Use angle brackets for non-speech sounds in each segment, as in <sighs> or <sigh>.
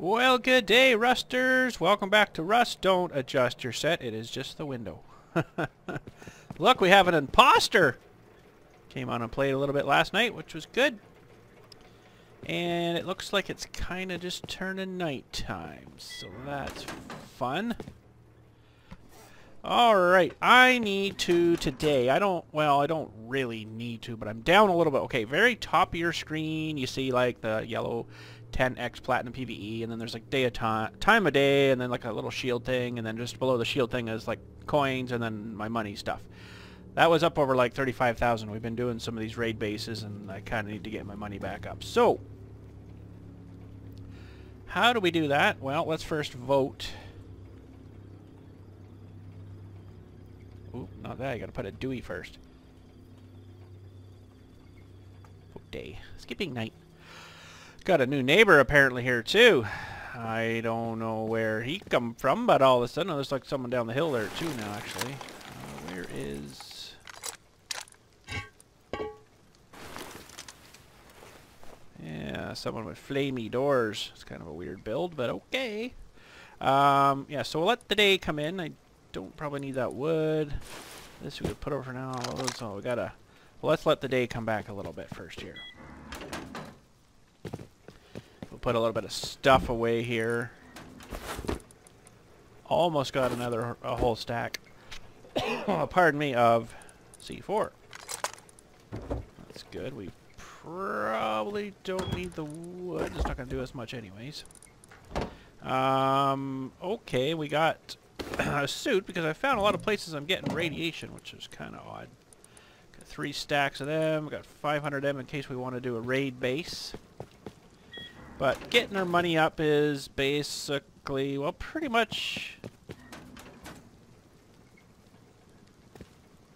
Well, good day, Rusters. Welcome back to Rust. Don't adjust your set. It is just the window. <laughs> Look, we have an imposter. Came on and played a little bit last night, which was good. And it looks like it's kind of just turning nighttime, so that's fun. Alright, I need to today, I don't, well, I don't really need to, but I'm down a little bit. Okay, very top of your screen, you see like the yellow 10x platinum PVE, and then there's like day of time, time of day, and then like a little shield thing, and then just below the shield thing is like coins, and then my money stuff. That was up over like 35,000. We've been doing some of these raid bases, and I kind of need to get my money back up. So, how do we do that? Well, let's first vote. Ooh, not that. I gotta put a Dewey first. Vote day. Skipping night. Got a new neighbor apparently here too. I don't know where he come from, but all of a sudden, oh, there's like someone down the hill there too now, actually. Uh, where is... Yeah, someone with flamey doors. It's kind of a weird build, but okay. Um, yeah, so we'll let the day come in. I don't probably need that wood. This we could put over for now. So we gotta... Well, let's let the day come back a little bit first here. We'll put a little bit of stuff away here. Almost got another a whole stack. <coughs> Pardon me, of C4. That's good. We probably don't need the wood. It's not going to do as much anyways. Um, okay, we got <coughs> a suit because I found a lot of places I'm getting radiation, which is kind of odd. Got three stacks of them. We got 500 of them in case we want to do a raid base. But getting our money up is basically, well, pretty much...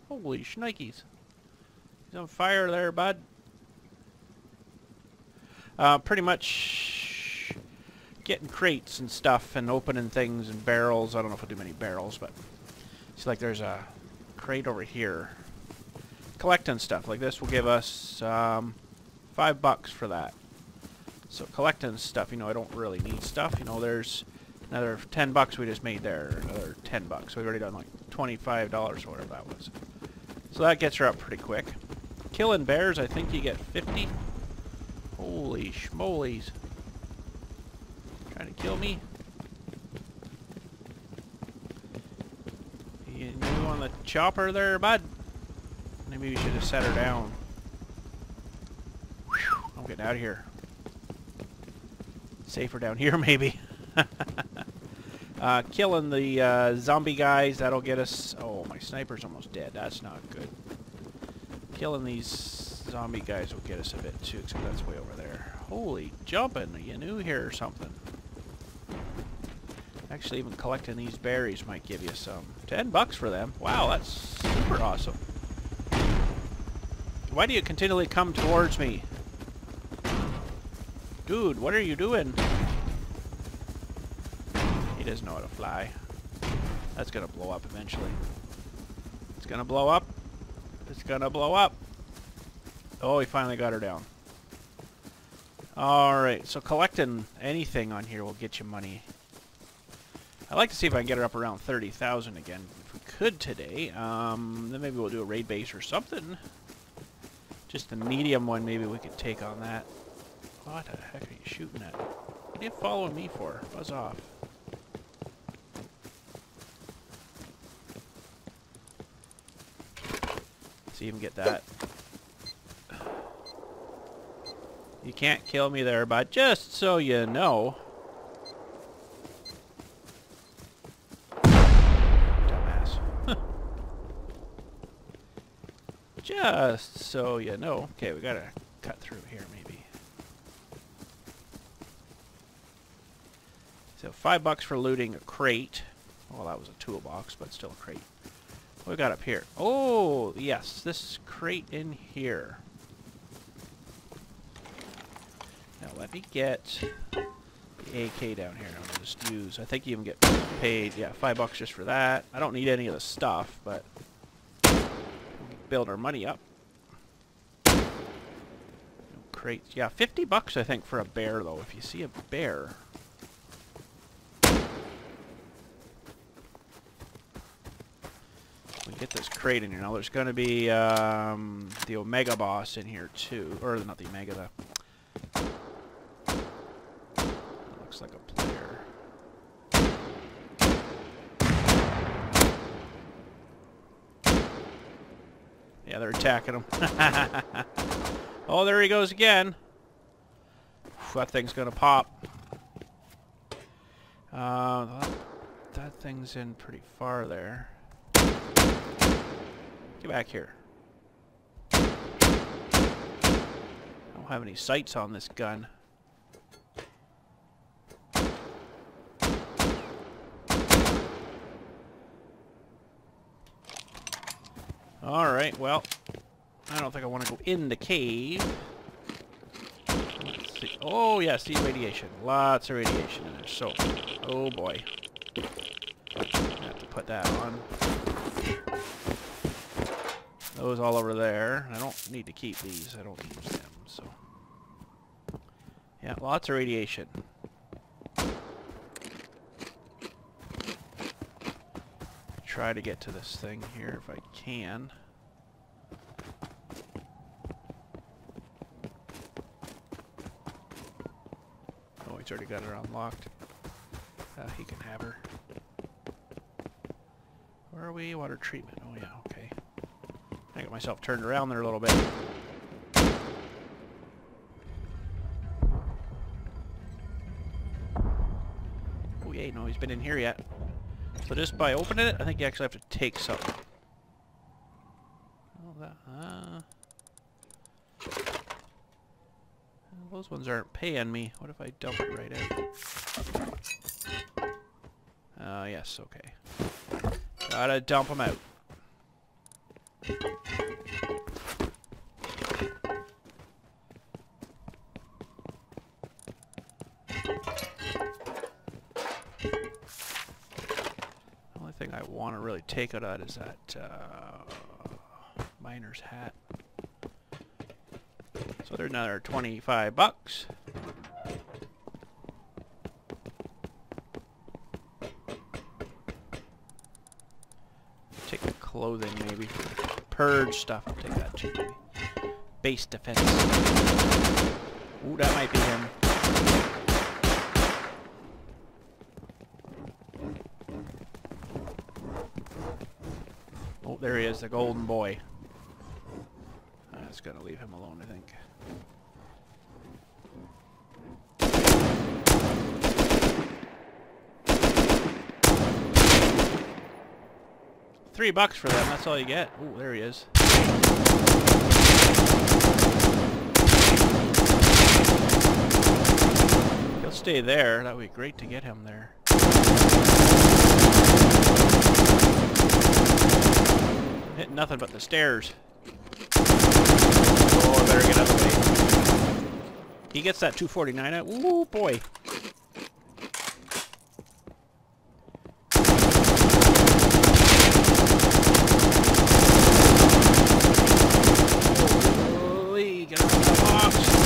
Holy shnikes. He's on fire there, bud. Uh, pretty much getting crates and stuff and opening things and barrels. I don't know if I'll do many barrels, but see like there's a crate over here. Collecting stuff like this will give us um, five bucks for that. So collecting stuff, you know, I don't really need stuff. You know, there's another 10 bucks we just made there. Another 10 bucks. We've already done like $25 or whatever that was. So that gets her up pretty quick. Killing bears, I think you get 50. Holy schmolies. Trying to kill me? You on the chopper there, bud? Maybe we should have set her down. I'm getting out of here. Safer down here, <laughs> maybe. uh, killing the uh, zombie guys, that'll get us... Oh, my sniper's almost dead. That's not good. Killing these zombie guys will get us a bit too, because that's way over there. Holy jumping, are you new here or something? Actually, even collecting these berries might give you some. Ten bucks for them. Wow, that's super awesome. Why do you continually come towards me? Dude, what are you doing? He doesn't know how to fly. That's gonna blow up eventually. It's gonna blow up. It's gonna blow up. Oh, he finally got her down. Alright, so collecting anything on here will get you money. I'd like to see if I can get her up around 30,000 again. If we could today, um, then maybe we'll do a raid base or something. Just a medium one, maybe we could take on that. What the heck are you shooting at? What are you following me for? Buzz off. See even get that. You can't kill me there, but just so you know. Dumbass. <laughs> just so you know. Okay, we gotta cut through here maybe. So five bucks for looting a crate. Well, that was a toolbox, but still a crate. What we got up here? Oh, yes, this crate in here. Now let me get the AK down here. I'll just use. I think you even get paid. Yeah, five bucks just for that. I don't need any of the stuff, but build our money up. Crates. Yeah, 50 bucks I think for a bear though. If you see a bear, get this crate in here. Now there's going to be um, the Omega boss in here too. Or not the Omega, the... looks like a player. Yeah, they're attacking him. <laughs> oh, there he goes again. That thing's going to pop. Uh, that thing's in pretty far there. Get back here. I don't have any sights on this gun. Alright, well, I don't think I want to go in the cave. Oh, yeah, see radiation. Lots of radiation in there. So, oh boy. I have to put that on. Those all over there. I don't need to keep these. I don't use them, so. Yeah, lots of radiation. Try to get to this thing here if I can. Oh, he's already got her unlocked. Uh, he can have her. Where are we? Water treatment. Oh yeah, okay. I got myself turned around there a little bit. Oh yeah, no, he's been in here yet. So just by opening it, I think you actually have to take something. Uh... Those ones aren't paying me. What if I dump it right in? Uh, yes, okay. Gotta dump them out. Take out is that uh, miner's hat. So there's another 25 bucks. Take the clothing maybe. Purge stuff. I'll take that too. Base defense. Ooh, that might be him. The golden boy. That's gonna leave him alone, I think. Three bucks for them, that's all you get. Oh, there he is. He'll stay there, that would be great to get him there. Hitting nothing but the stairs. Oh, I better get out of the way. He gets that 249 out. Ooh, boy. Holy, get out of the box.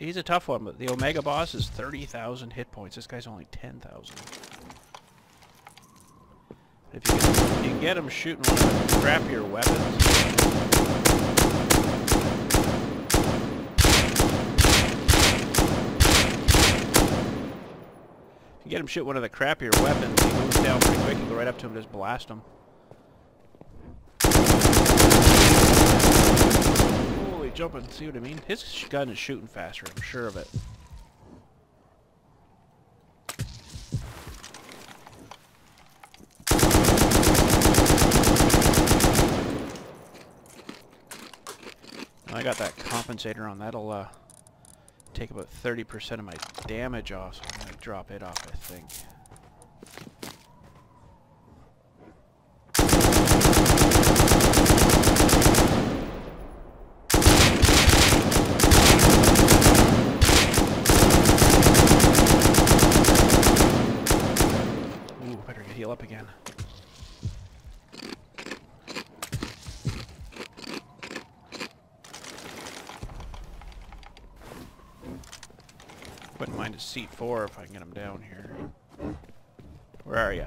He's a tough one, but the Omega boss is 30,000 hit points. This guy's only 10,000. If you can, you can get him shooting of crappier weapons. Get him shoot one of the crappier weapons, he goes down pretty quick. You go right up to him and just blast him. Holy jumping, see what I mean? His gun is shooting faster, I'm sure of it. I got that compensator on. That'll uh, take about 30% of my damage off, so I'm going to drop it off, I think. Ooh, better heal up again. Wouldn't mind a seat four if I can get him down here. Where are you?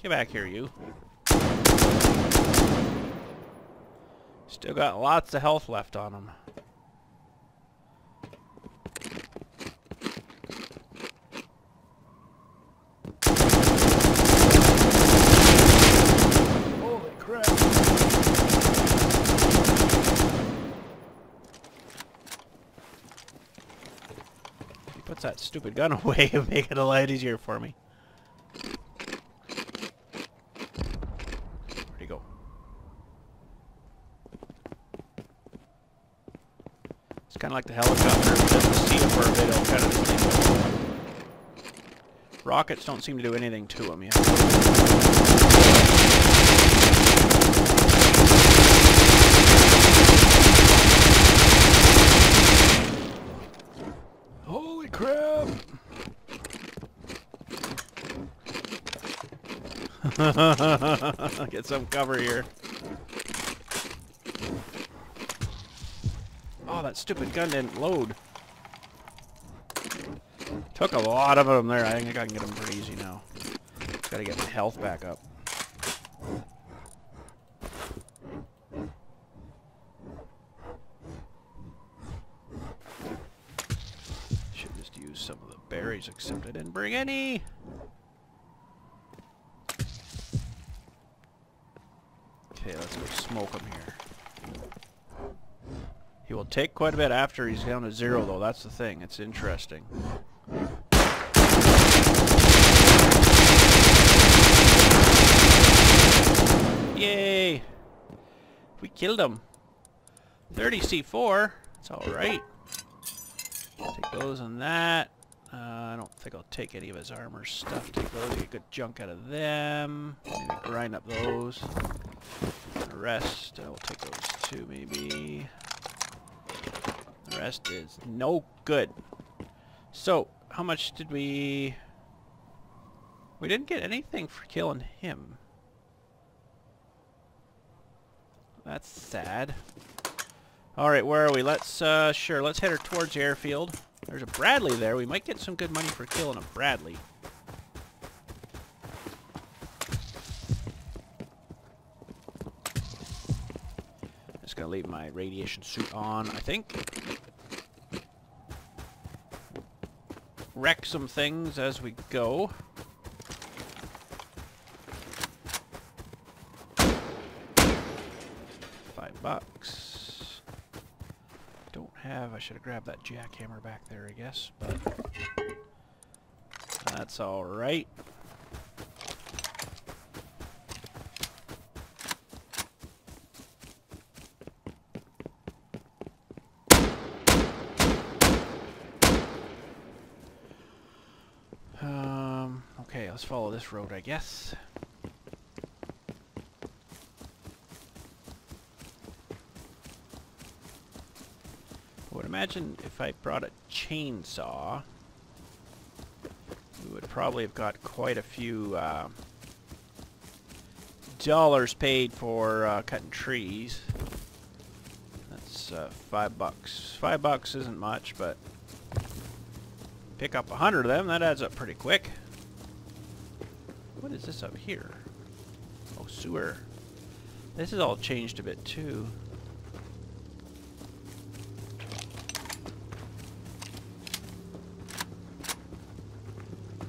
Get back here, you. Still got lots of health left on him. Holy crap. He puts that stupid gun <laughs> away and make it a lot easier for me. Where'd he go? It's kind of like the helicopter. Doesn't see it for a bit, kind of Rockets don't seem to do anything to him yet. Holy crap! <laughs> Get some cover here. Oh, that stupid gun didn't load. Took a lot of them there. I think I can get them pretty easy now. Gotta get my health back up. Should just use some of the berries, except I didn't bring any. Okay, let's go smoke him here. He will take quite a bit after he's down to zero, though. That's the thing. It's interesting. Yay! We killed him. 30 C4. It's alright. Take those and that. Uh, I don't think I'll take any of his armor stuff. Take those, get good junk out of them. Maybe grind up those. The rest, I'll take those too, maybe. The rest is no good. So, how much did we... We didn't get anything for killing him. That's sad. Alright, where are we? Let's, uh, sure, let's head her towards airfield. There's a Bradley there. We might get some good money for killing a Bradley. Just gonna leave my radiation suit on, I think. Wreck some things as we go. Five bucks. Don't have, I should have grabbed that jackhammer back there, I guess, but that's alright. Um, okay, let's follow this road, I guess. I would imagine if I brought a chainsaw, we would probably have got quite a few uh, dollars paid for uh, cutting trees. That's uh, five bucks. Five bucks isn't much, but pick up a hundred of them, that adds up pretty quick. Is this up here? Oh, sewer. This is all changed a bit too.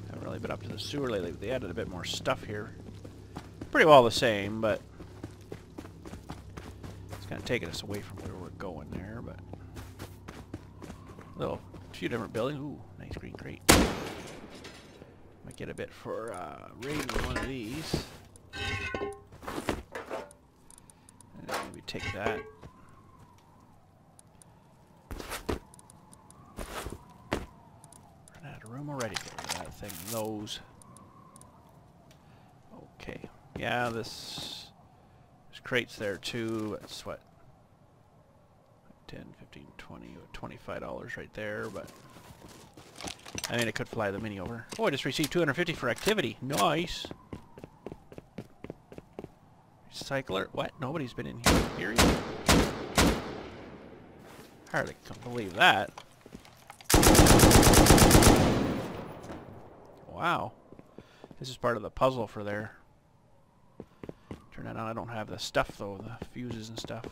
Haven't really been up to the sewer lately. but They added a bit more stuff here. Pretty well the same, but it's kind of taking us away from where we're going there, but little few different buildings. Ooh, nice green crate. Might get a bit for uh, raiding one of these. And maybe take that. Run out of room already. That thing. Those. Okay. Yeah, this. There's crates there too. That's what. 10, 15, 20, 25 dollars right there, but I mean, I could fly the Mini over. Oh, I just received 250 for activity. Nice. Recycler. What? Nobody's been in here. Period. Hardly can believe that. Wow. This is part of the puzzle for there. Turn that on. I don't have the stuff, though. The fuses and stuff.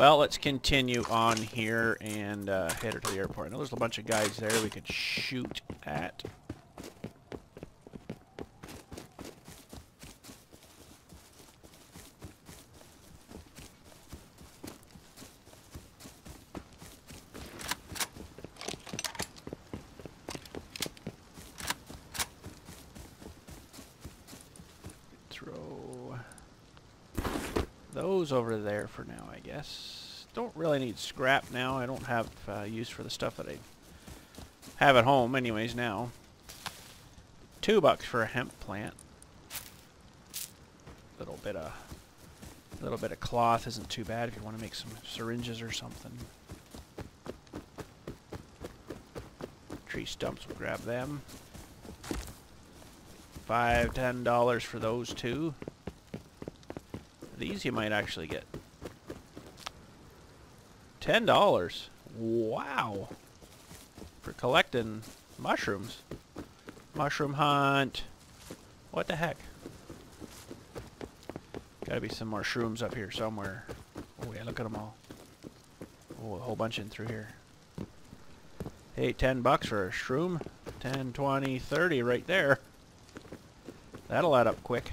Well, let's continue on here and uh, head to the airport. I know there's a bunch of guys there we could shoot at. Throw over there for now, I guess. Don't really need scrap now. I don't have uh, use for the stuff that I have at home anyways now. Two bucks for a hemp plant. Little bit of little bit of cloth isn't too bad if you want to make some syringes or something. Tree stumps, we'll grab them. Five, ten dollars for those two. These you might actually get. Ten dollars. Wow. For collecting mushrooms. Mushroom hunt. What the heck? Gotta be some more shrooms up here somewhere. Oh yeah, look at them all. Oh, a whole bunch in through here. Hey, 10 bucks for a shroom. 10, 20, 30 right there. That'll add up quick.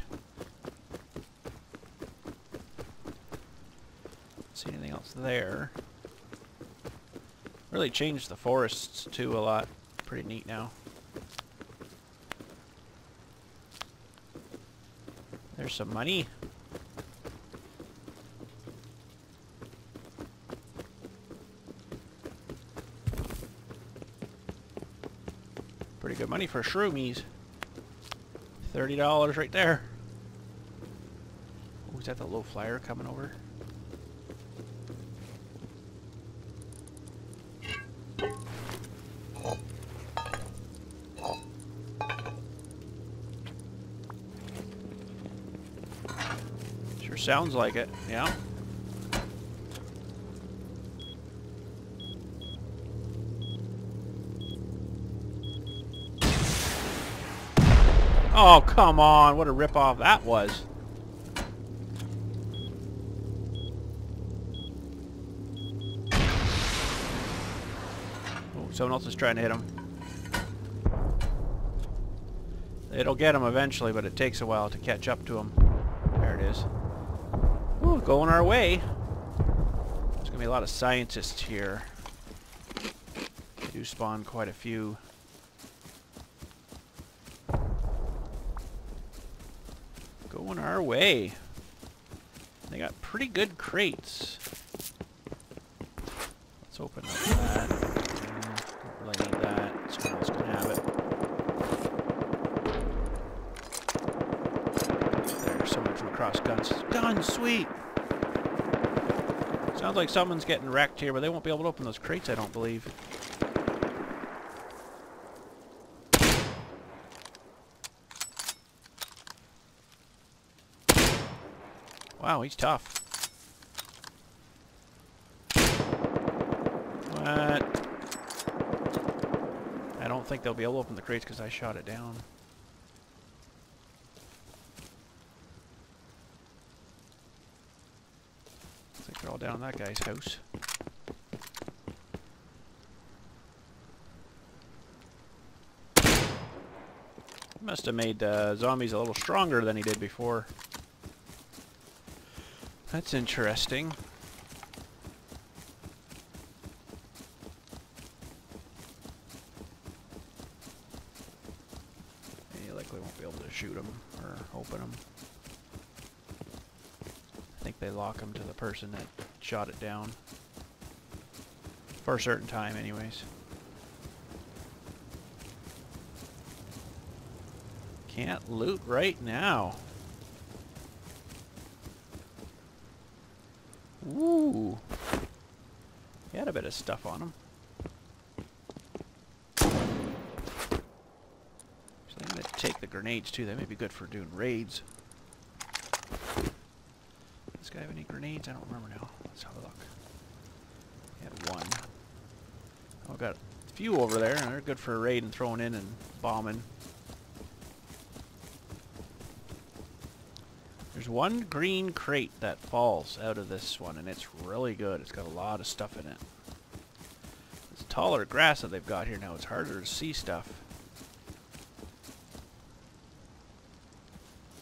See anything else there? Really changed the forests too a lot. Pretty neat now. There's some money. Pretty good money for shroomies. $30 right there. Is that the low flyer coming over? Sounds like it, yeah. Oh, come on. What a ripoff that was. Oh, someone else is trying to hit him. It'll get him eventually, but it takes a while to catch up to him. There it is. Ooh, going our way. There's going to be a lot of scientists here. They do spawn quite a few. Going our way. They got pretty good crates. Let's open up that. Mm, don't really need that. Someone else can have it. There's someone from across guns. Guns, sweet! Sounds like someone's getting wrecked here, but they won't be able to open those crates, I don't believe. Wow, he's tough. What? I don't think they'll be able to open the crates because I shot it down. I think they're all down in that guy's house. Must have made uh, zombies a little stronger than he did before. That's interesting. You likely won't be able to shoot them or open them. I think they lock them to the person that shot it down. For a certain time, anyways. Can't loot right now. Ooh. He had a bit of stuff on him. Actually, I'm going to take the grenades too. They may be good for doing raids. This guy have any grenades? I don't remember now. Let's have a look. He had one. Oh, got a few over there, and they're good for raiding, throwing in, and bombing. There's one green crate that falls out of this one, and it's really good. It's got a lot of stuff in it. It's taller grass that they've got here now. It's harder to see stuff.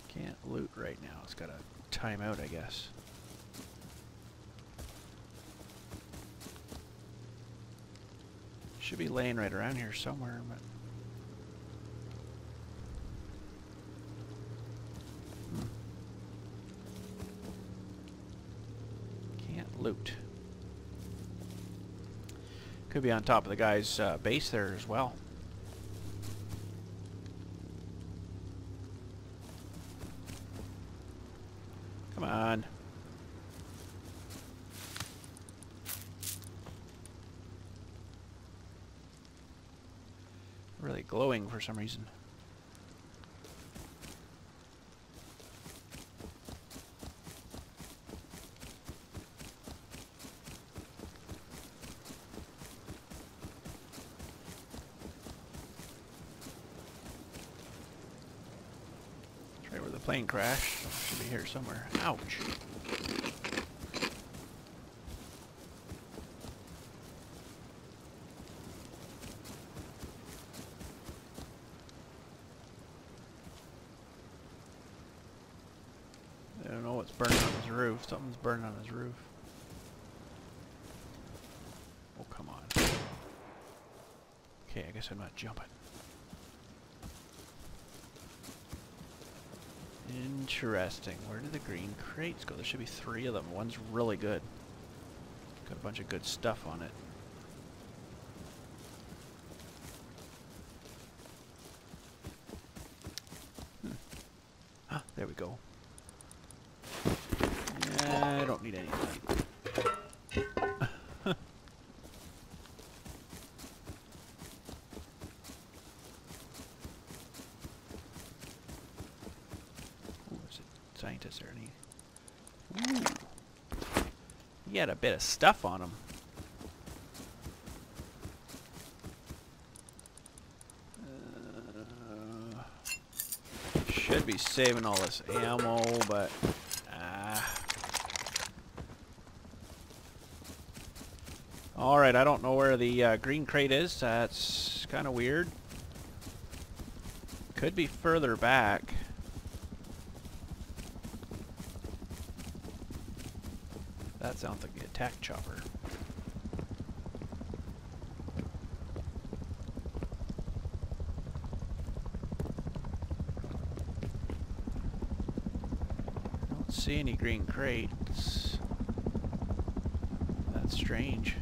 Can't loot right now. It's got a timeout, I guess. Should be laying right around here somewhere, but... Hmm. Can't loot. Could be on top of the guy's uh, base there as well. Come on. Really glowing for some reason. Right where the plane crashed. Should be here somewhere. Ouch. I don't know what's burning on his roof. Something's burning on his roof. Oh, come on. Okay, I guess I'm not jumping. Interesting. Where did the green crates go? There should be three of them. One's really good. Got a bunch of good stuff on it. Hmm. Ah, there we go. I don't need any light. Ooh, is it scientist there? Any? Ooh. He had a bit of stuff on him. Uh, should be saving all this ammo, but ah. All right, I don't know where the uh, green crate is. That's kind of weird. Could be further back. That sounds like the attack chopper. Don't see any green crates. That's strange.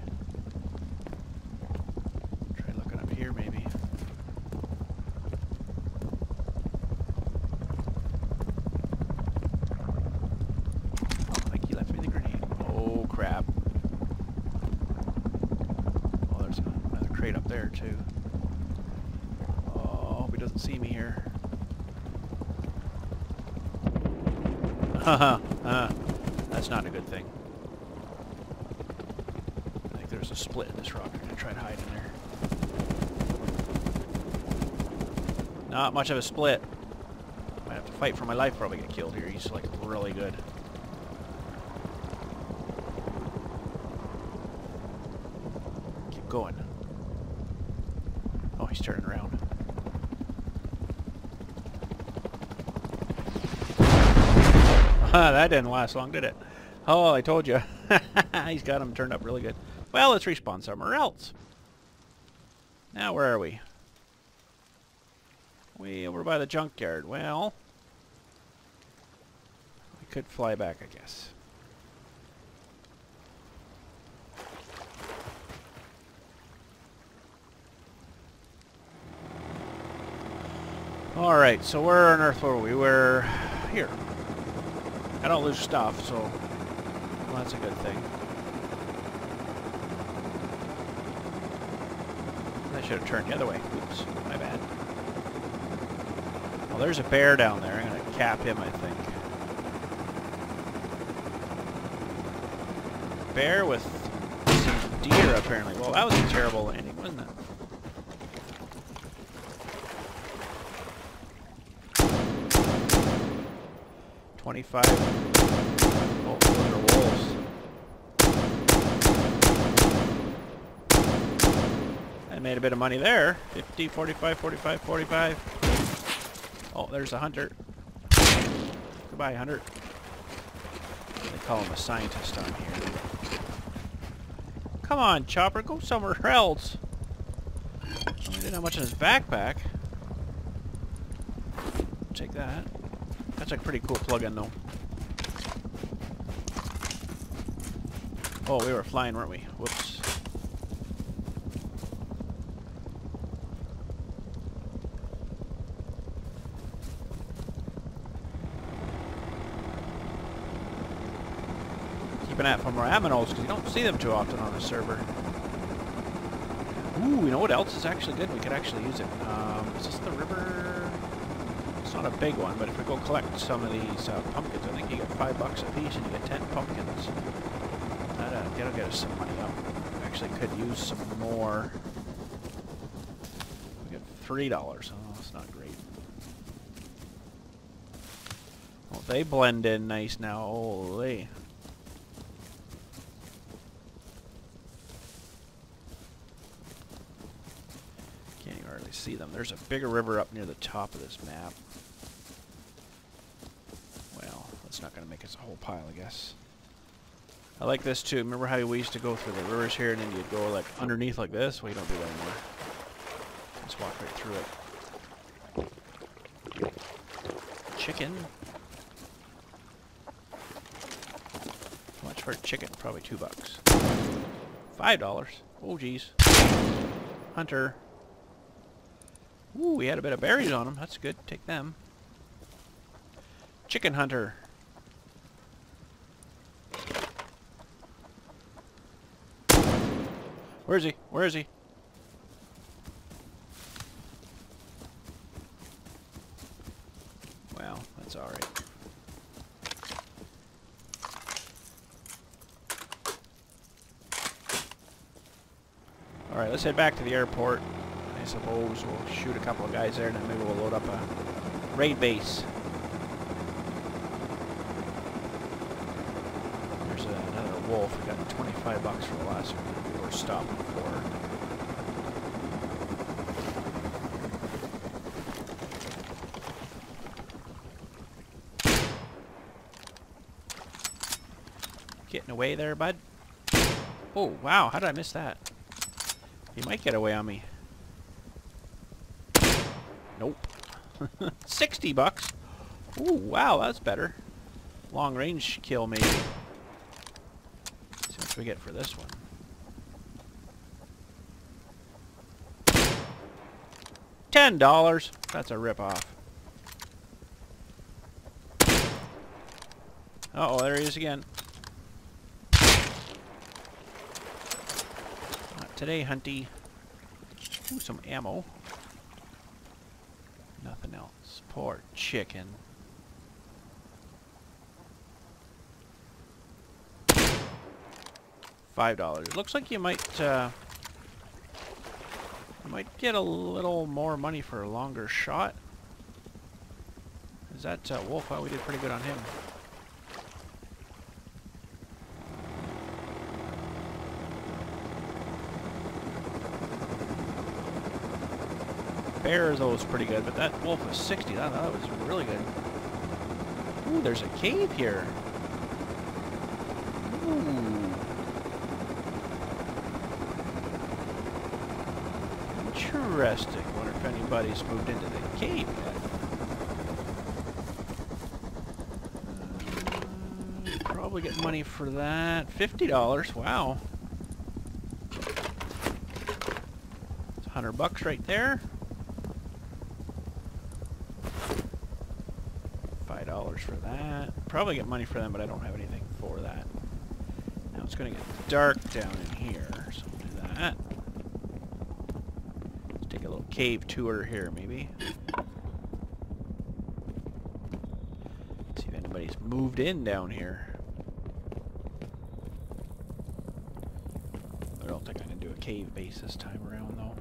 Try looking up here maybe. Oh, I think he left me the grenade. Oh crap. Oh, there's another crate up there too. Oh, hope he doesn't see me here. Haha, <laughs> that's not a good thing. I think there's a split in this rock. I'm gonna try to hide in there. Not much of a split. Might have to fight for my life probably get killed here. He's like really good. Keep going. Oh, he's turning around. that didn't last long, did it? Oh, I told you. <laughs> he's got him turned up really good. Well, let's respawn somewhere else. Now, where are we? Way over by the junkyard. Well, we could fly back, I guess. Alright, so where on earth were we? We're here. I don't lose stuff, so well, that's a good thing. I should have turned the other way. Oops, my bad. Well, there's a bear down there. I'm going to cap him, I think. Bear with some deer, apparently. Well, that was a terrible landing, wasn't it? 25. Oh, those are. I made a bit of money there. 50, 45, 45, 45. Oh, there's a hunter. Goodbye, hunter. They call him a scientist on here. Come on, Chopper, go somewhere else. He didn't have much in his backpack. Take that. That's a pretty cool plug-in, though. Oh, we were flying, weren't we? Whoops. Keep an eye for more aminos, because you don't see them too often on the server. Ooh, you know what else is actually good? We could actually use it. Um, is this the river? It's not a big one, but if we go collect some of these uh, pumpkins, I think you get five bucks a piece and you get ten pumpkins. That, uh, that'll get us some money up. Actually could use some more. We get three dollars. Oh, that's not great. Well, they blend in nice now. Holy. Can't even hardly see them. There's a bigger river up near the top of this map. Well, that's not going to make us a whole pile, I guess. I like this too. Remember how we used to go through the rivers here and then you'd go like underneath like this? Well, you don't do that anymore. Just walk right through it. Chicken. How much for a chicken? Probably two bucks. Five dollars. Oh, geez. Hunter. Ooh, we had a bit of berries on them. That's good. Take them. Chicken hunter. Where is he? Where is he? Well, that's alright. Alright, let's head back to the airport. I suppose we'll shoot a couple of guys there and then maybe we'll load up a raid base. There's another wolf. We got 25 bucks for the last one stopping for. Getting away there, bud. Oh, wow. How did I miss that? He might get away on me. Nope. <laughs> 60 bucks. Ooh, wow, that's better. Long range kill, maybe. Let's see what we get for this one. Ten dollars. That's a rip-off. Uh oh there he is again. Not today, Hunty. Ooh, some ammo. Nothing else. Poor chicken. Five dollars. Looks like you might uh, might get a little more money for a longer shot. Is that uh, wolf? Oh, we did pretty good on him. Bear though was pretty good, but that wolf was 60. That, that was really good. Ooh, there's a cave here. Ooh. Interesting. Wonder if anybody's moved into the cave yet. Uh, probably get money for that. $50. Wow. It's 100 bucks right there. Five dollars for that. Probably get money for them, but I don't have anything for that. Now it's going to get dark down in here, cave tour here, maybe. See if anybody's moved in down here. I don't think I'm going to do a cave base this time around, though.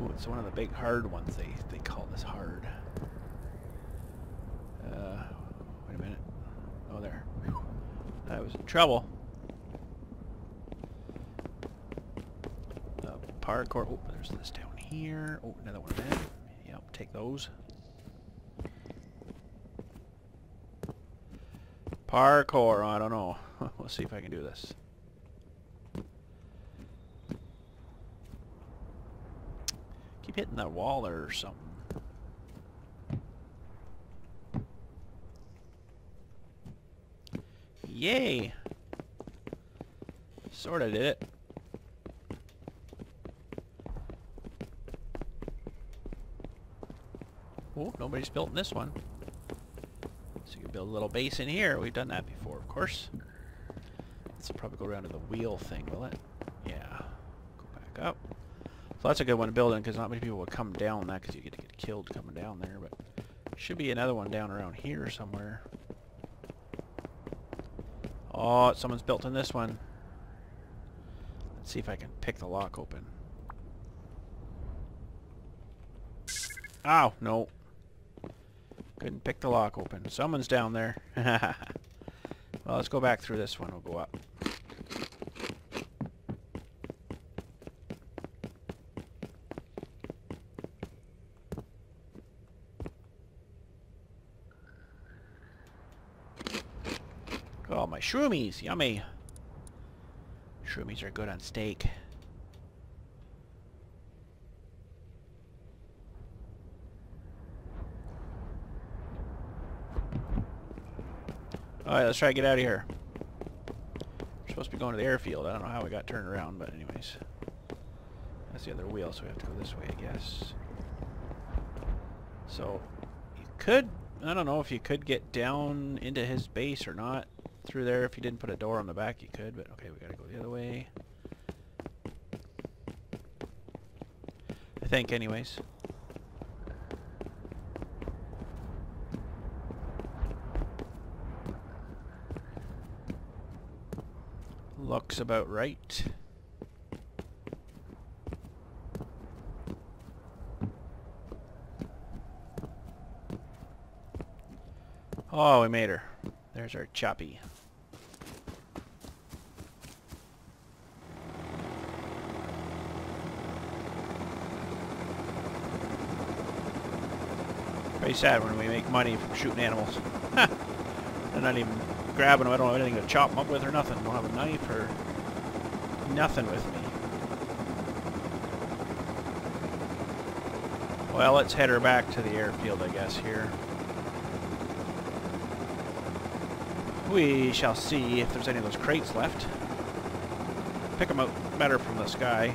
Ooh, it's one of the big hard ones they trouble. Uh, parkour. Oh, there's this down here. Oh, another one of. Yep, take those. Parkour. I don't know. <laughs> we'll see if I can do this. Keep hitting that wall or something. Yay! Sorta did it. Oh, nobody's built in this one. So you can build a little base in here. We've done that before, of course. This will probably go around to the wheel thing, will it? Yeah. Go back up. So that's a good one to build in because not many people will come down that because you get to get killed coming down there. But should be another one down around here somewhere. Oh, someone's built in this one. See if I can pick the lock open. Ow, no. Couldn't pick the lock open. Someone's down there. <laughs> well, let's go back through this one. We'll go up. Oh, my shroomies. Yummy. Shroomies are good on steak. Alright, let's try to get out of here. We're supposed to be going to the airfield. I don't know how we got turned around, but anyways. That's the other wheel, so we have to go this way, I guess. So, you could... I don't know if you could get down into his base or not through there. If you didn't put a door on the back, you could, but okay, we gotta go the other way. I think, anyways. Looks about right. Oh, we made her. There's our choppy. Pretty sad when we make money from shooting animals. <laughs> They're not even grabbing them. I don't have anything to chop them up with or nothing. I don't have a knife or nothing with me. Well, let's head her back to the airfield, I guess, here. We shall see if there's any of those crates left. Pick them up better from the sky.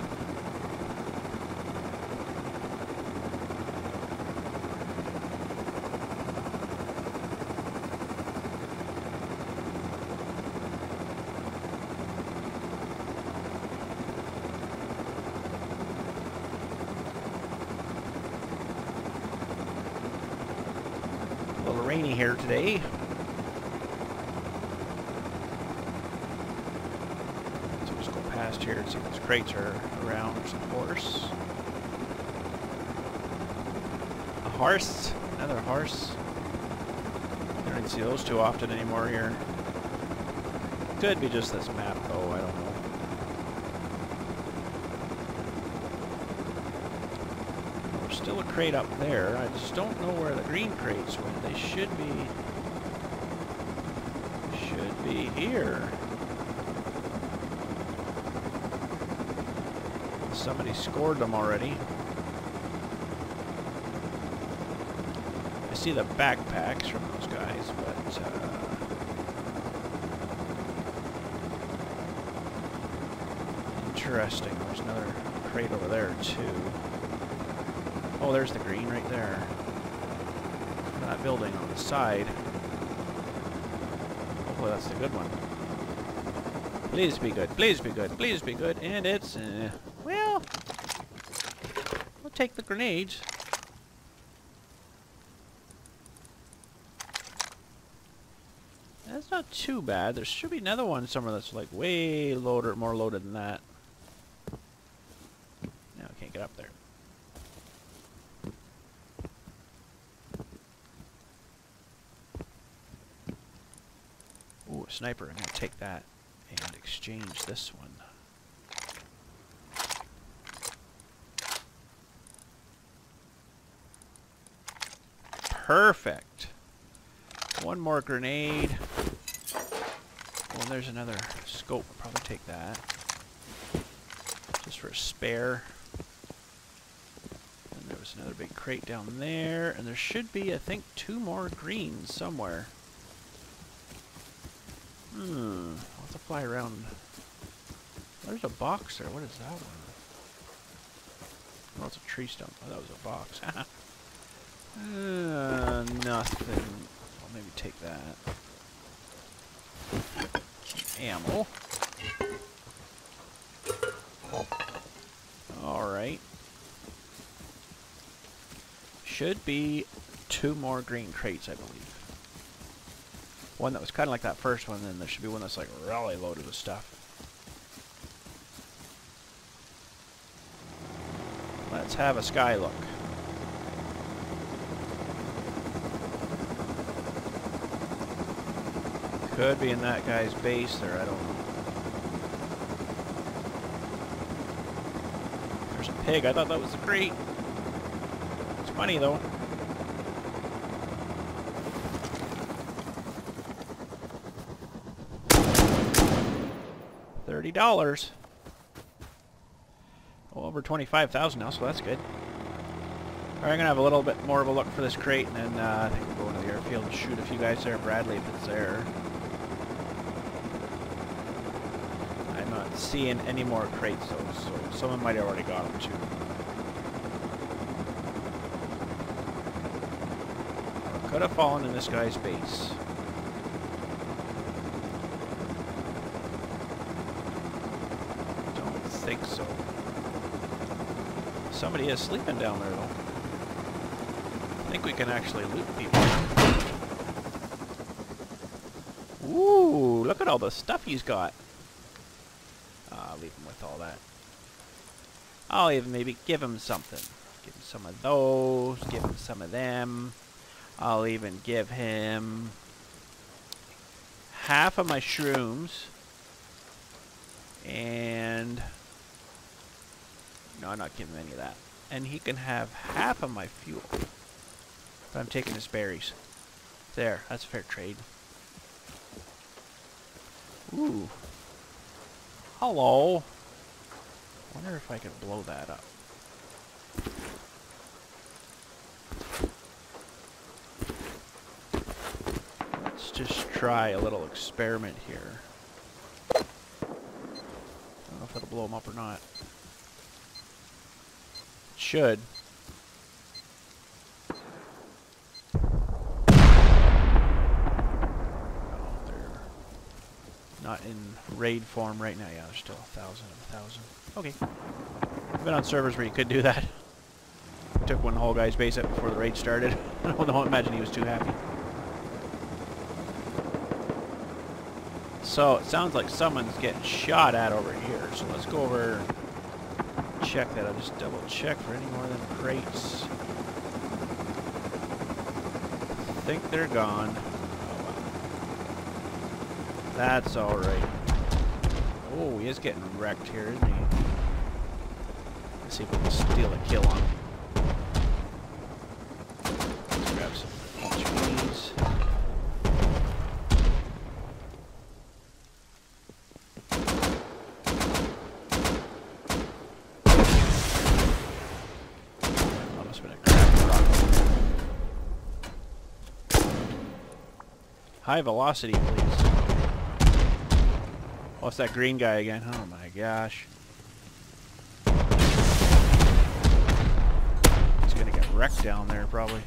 A little rainy here today. So just go past here and see if those crates are around. A horse. A horse? Another horse? I don't see those too often anymore here. Could be just this map though, I don't know. There's still a crate up there. I just don't know where the green crates went. They should be... Should be here. Somebody scored them already. I see the backpacks from those guys, but... Uh, interesting. There's another crate over there, too. Oh, there's the green right there. That building on the side. Hopefully that's the good one. Please be good. Please be good. Please be good. And it's, uh, well, we'll take the grenades. That's not too bad. There should be another one somewhere that's like way loaded, more loaded than that. No, I can't get up there. Ooh, a sniper. I'm going to take that and exchange this one. Perfect. One more grenade. Oh, there's another scope. I'll probably take that. Just for a spare. And there was another big crate down there. And there should be, I think, two more greens somewhere. Hmm. I'll have to fly around. There's a box there. What is that one? Oh, it's a tree stump. Oh, that was a box. <laughs> uh, nothing. I'll maybe take that. Ammo. Alright. Should be two more green crates, I believe. One that was kind of like that first one, then there should be one that's like really loaded with stuff. Let's have a sky look. Could be in that guy's base there, I don't know. There's a pig, I thought that was a crate. It's money though. Thirty dollars. Well, over twenty-five thousand now, so that's good. Alright, I'm gonna have a little bit more of a look for this crate, and then uh, I think we'll go into the airfield and shoot a few guys there. Bradley, if it's there. I'm not seeing any more crates, though, so someone might have already got them too. Could have fallen in this guy's base. Don't think so. Somebody is sleeping down there, though. I think we can actually loot people. Ooh, look at all the stuff he's got. Uh, leave him with all that. I'll even maybe give him something. Give him some of those, give him some of them. I'll even give him half of my shrooms. And... No, I'm not giving him any of that. And he can have half of my fuel. But I'm taking his berries. There, that's a fair trade. Ooh. Hello. Wonder if I could blow that up. Let's just try a little experiment here. I don't know if it'll blow them up or not. It should. Not in raid form right now. Yeah, there's still a thousand of a thousand. Okay. I've been on servers where you could do that. Took one whole guy's base up before the raid started. <laughs> I don't imagine he was too happy. So, it sounds like someone's getting shot at over here. So let's go over and check that. I'll just double check for any more of them crates. I think they're gone. Oh. That's alright. Oh, he is getting wrecked here, isn't he? Let's see if we can steal a kill on him. Let's grab some trees. Oh, Rock. High velocity, please. Oh, it's that green guy again. Oh my gosh. He's gonna get wrecked down there, probably.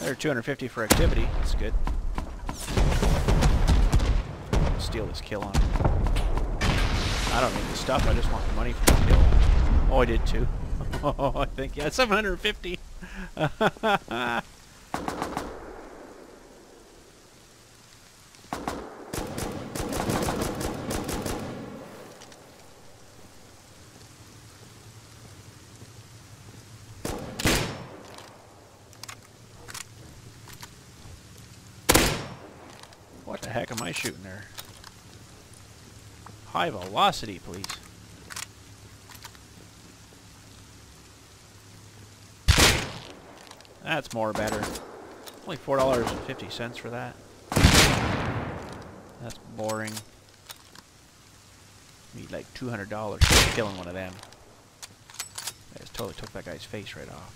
They're 250 for activity. That's good. Steal this kill on him. I don't need the stuff. I just want the money for the kill. Oh, I did too. <laughs> Oh, I think yeah, 750. <laughs> heck am I shooting there? High velocity, please. That's more better. Only $4.50 for that. That's boring. Need like $200 for killing one of them. I just totally took that guy's face right off.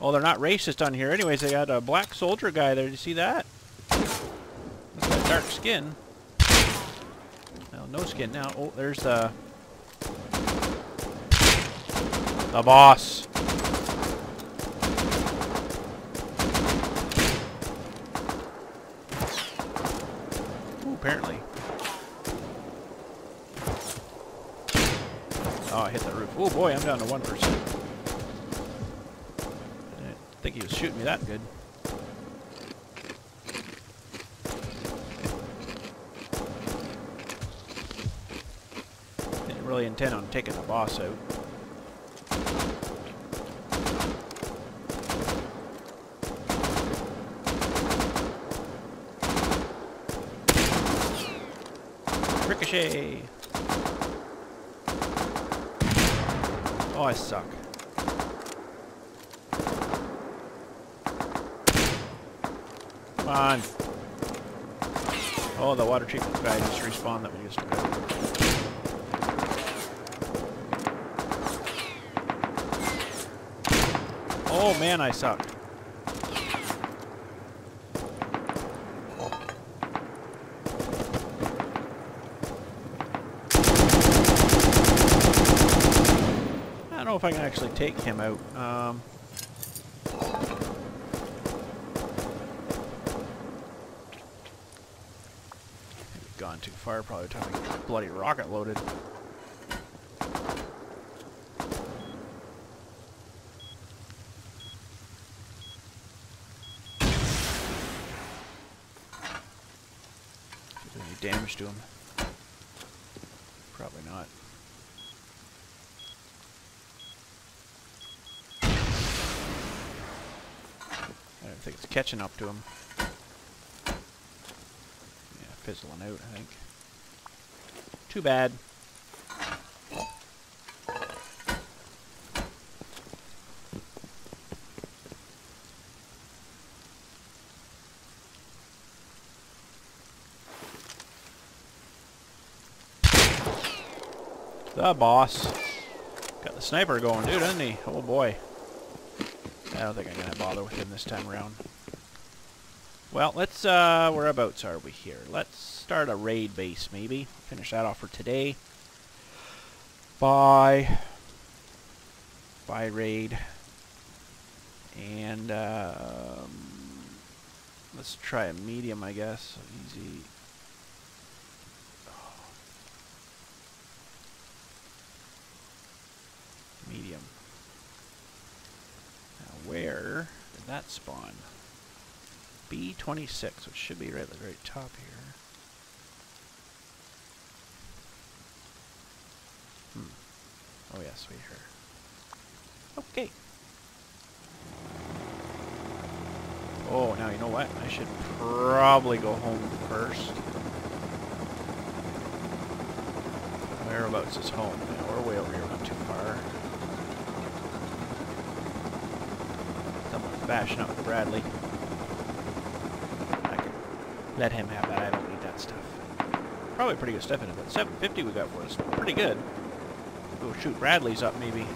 Oh, they're not racist on here. Anyways, they got a black soldier guy there. Did you see that? Dark skin. Well, no skin now. Oh, there's the... The boss. Ooh, apparently. Oh, I hit the roof. Oh boy, I'm down to 1%. I didn't think he was shooting me that good. Really intend on taking the boss out. Ricochet! Oh, I suck. Come on. Oh, the water treatment guy just respawned that we used to go. Oh man, I suck. I don't know if I can actually take him out. Um, gone too far. Probably time to get bloody rocket loaded. Do any damage to him? Probably not. I don't think it's catching up to him. Yeah, fizzling out, I think. Too bad. The boss. Got the sniper going, dude, doesn't he? Oh boy. I don't think I'm to bother with him this time around. Well, let's, uh, whereabouts are we here? Let's start a raid base, maybe. Finish that off for today. Bye. Bye, raid. And, um, let's try a medium, I guess. Easy. Medium. Now where did that spawn? B26, which should be right at the very top here. Hmm. Oh yes, we here. Okay. Oh, now you know what? I should probably go home first. Whereabouts is home? Yeah, we're way over here, not too far. Someone's bashing up Bradley. I can let him have that. I don't need that stuff. Probably pretty good stuff in it, but 750 we got for us. Pretty good. Oh shoot, Bradley's up maybe.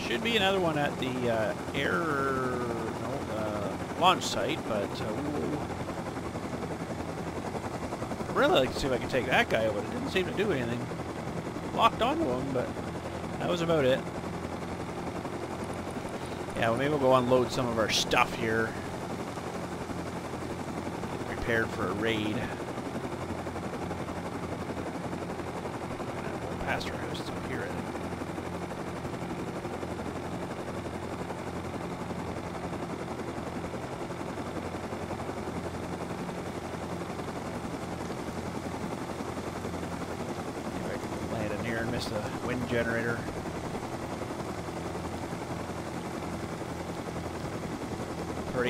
Should be another one at the uh, air no, uh, launch site, but uh, really like to see if I can take that guy over. It didn't seem to do anything. Locked onto him, but that was about it. Yeah, well maybe we'll go unload some of our stuff here. Prepared for a raid. Past our house, up here, I think. If I can land in here and miss the wind generator.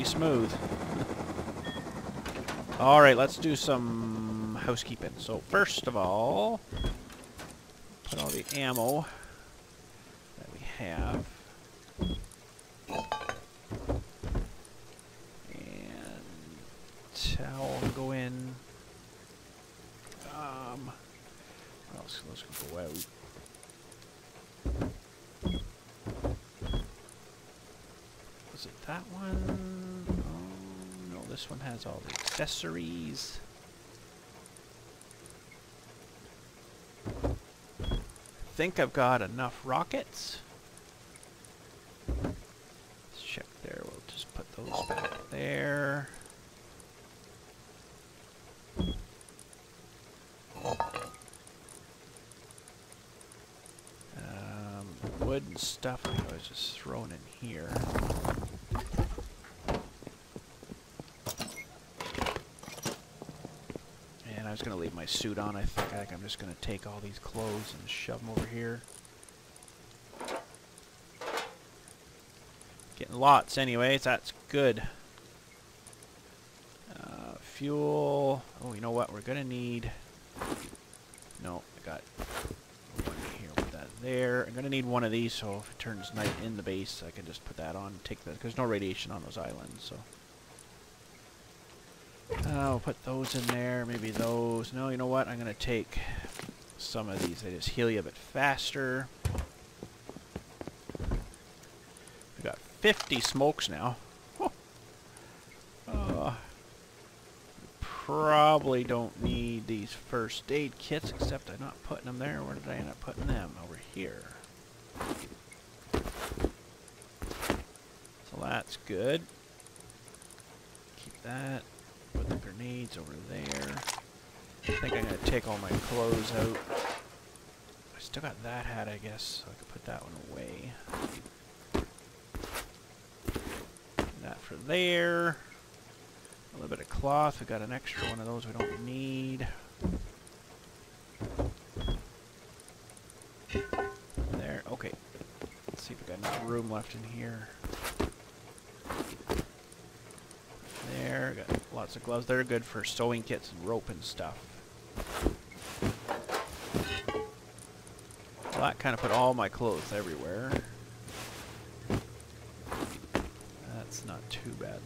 pretty smooth. <laughs> Alright, let's do some housekeeping. So first of all, put all the ammo think I've got enough rockets. Let's check there. We'll just put those back there. Um, wood and stuff I was just throwing in here. Was going to leave my suit on. I think, I think I'm just going to take all these clothes and shove them over here. Getting lots anyways, that's good. Uh, fuel. Oh, you know what? We're going to need... No, I got one here with that there. I'm going to need one of these so if it turns night in the base, I can just put that on and take that. Because there's no radiation on those islands, so... I'll put those in there, maybe those. No, you know what? I'm going to take some of these. They just heal you a bit faster. We got 50 smokes now. Uh, probably don't need these first aid kits, except I'm not putting them there. Where did I end up putting them? Over here. So that's good. Keep that. Grenades over there. I think I'm going to take all my clothes out. I still got that hat, I guess, so I could put that one away. That for there. A little bit of cloth. We got an extra one of those we don't need. There. Okay. Let's see if we got enough room left in here. There. Got lots of gloves. They're good for sewing kits and rope and stuff. Well, that kind of put all my clothes everywhere. That's not too bad,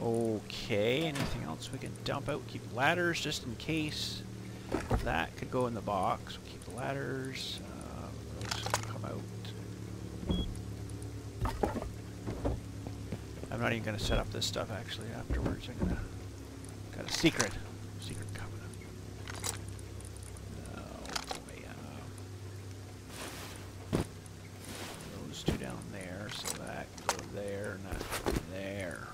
though. Okay, anything else we can dump out? Keep ladders just in case. That could go in the box. We'll keep the ladders. Um, those can come out. I'm not even going to set up this stuff, actually, afterwards. I'm going to... Got a secret. Secret coming up. Boy. Uh, those two down there, so that can go there, not there.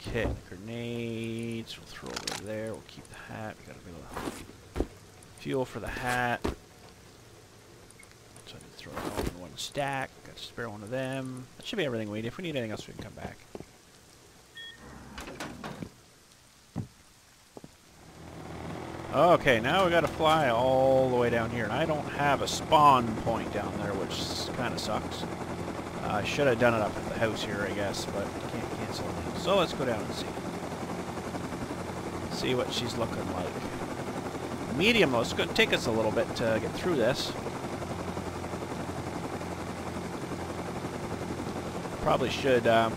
Okay, grenades, we'll throw over there, we'll keep the hat, we got a bit of fuel for the hat. So I can throw it all in one stack, a spare one of them. That should be everything we need. If we need anything else, we can come back. Okay, now we gotta fly all the way down here, and I don't have a spawn point down there, which kind of sucks. Uh, I should have done it up at the house here, I guess, but can't cancel it. So let's go down and see. See what she's looking like. Medium, though, it's to take us a little bit to get through this. Probably should um,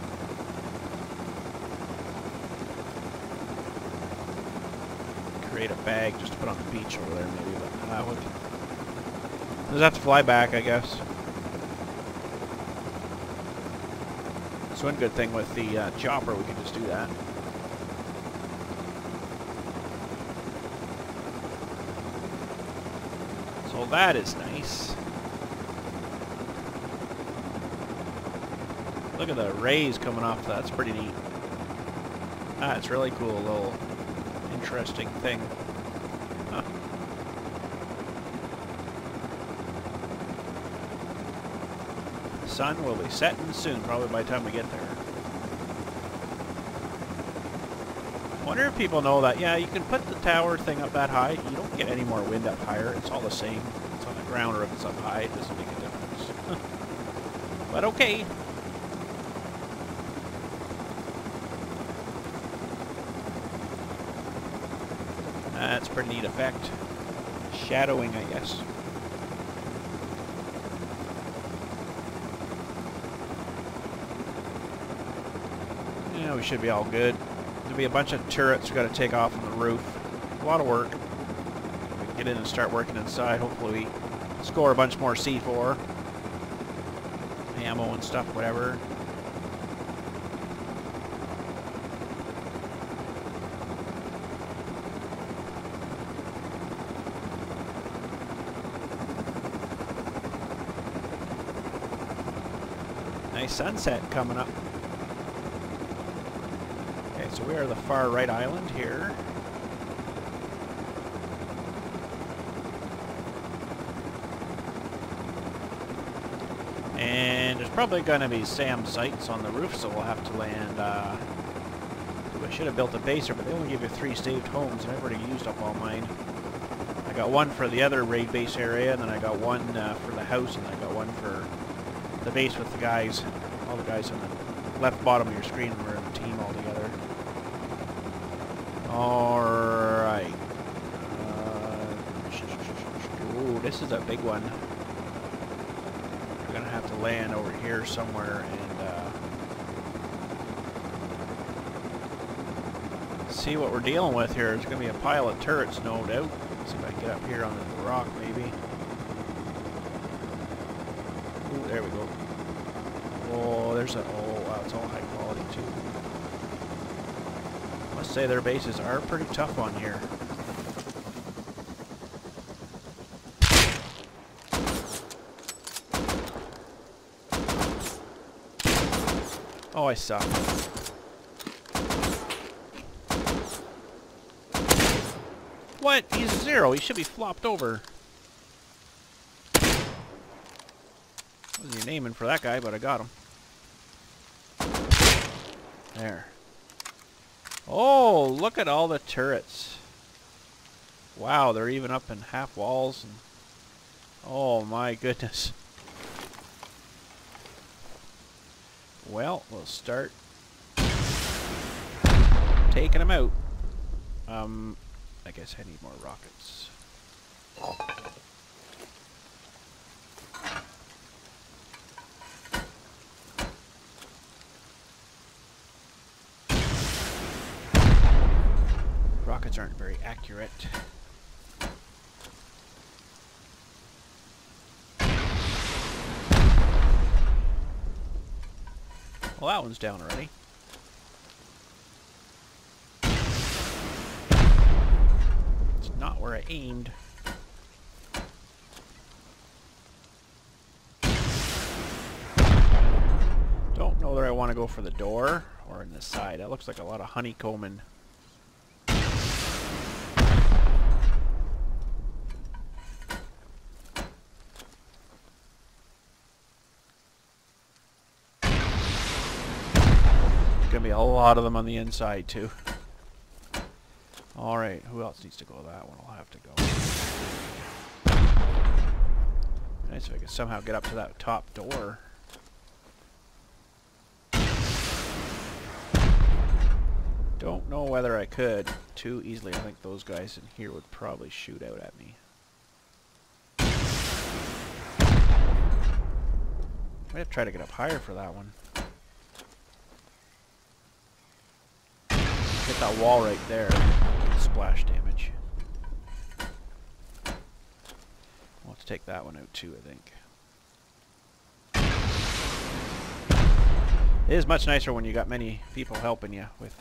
create a bag just to put on the beach over there, maybe. But we'll just have to fly back, I guess. It's one good thing with the uh, chopper, we can just do that. So that is nice. Look at the rays coming off. That's pretty neat. Ah, it's really cool. Little interesting thing. Huh. sun will be setting soon, probably by the time we get there. wonder if people know that, yeah, you can put the tower thing up that high. You don't get any more wind up higher. It's all the same. It's on the ground or if it's up high, it doesn't make a difference. <laughs> but okay. Pretty neat effect. Shadowing, I guess. Yeah, we should be all good. There'll be a bunch of turrets we got to take off on the roof. A lot of work. We can get in and start working inside. Hopefully we score a bunch more C4. Ammo and stuff, whatever. Nice sunset coming up. Okay, so we are the far right island here. And there's probably going to be SAM sites on the roof, so we'll have to land... Uh, I should have built a base here, but they only give you three saved homes, and I've already used up all mine. I got one for the other raid base area, and then I got one uh, for the house, and I got one for the base with the guys. Guys on the left bottom of your screen were in a team all together. Alright. Uh, ooh, this is a big one. We're gonna have to land over here somewhere and uh, see what we're dealing with here. There's gonna be a pile of turrets, no doubt. Let's see if I can get up here on the rock, maybe. Ooh, there we go. Oh, there's a. Oh, wow, it's all high quality too. Must say their bases are pretty tough on here. Oh, I suck. What? He's zero. He should be flopped over. Wasn't even aiming for that guy, but I got him. There. Oh, look at all the turrets. Wow, they're even up in half walls. And oh my goodness. Well, we'll start taking them out. Um, I guess I need more rockets. Aren't very accurate. Well, that one's down already. It's not where I aimed. Don't know whether I want to go for the door or in the side. That looks like a lot of honeycombing. Gonna be a lot of them on the inside too. Alright, who else needs to go that one? I'll have to go. Nice if I could somehow get up to that top door. Don't know whether I could too easily. I think those guys in here would probably shoot out at me. I might try to get up higher for that one. Hit that wall right there. Splash damage. We'll have to take that one out too, I think. It is much nicer when you got many people helping you with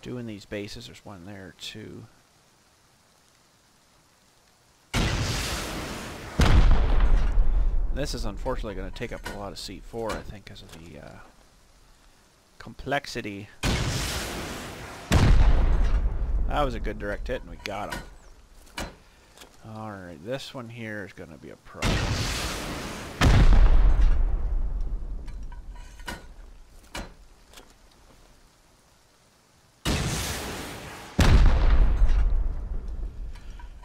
doing these bases. There's one there too. This is unfortunately going to take up a lot of C4, I think, because of the uh, complexity that was a good direct hit, and we got him. Alright, this one here is going to be a problem.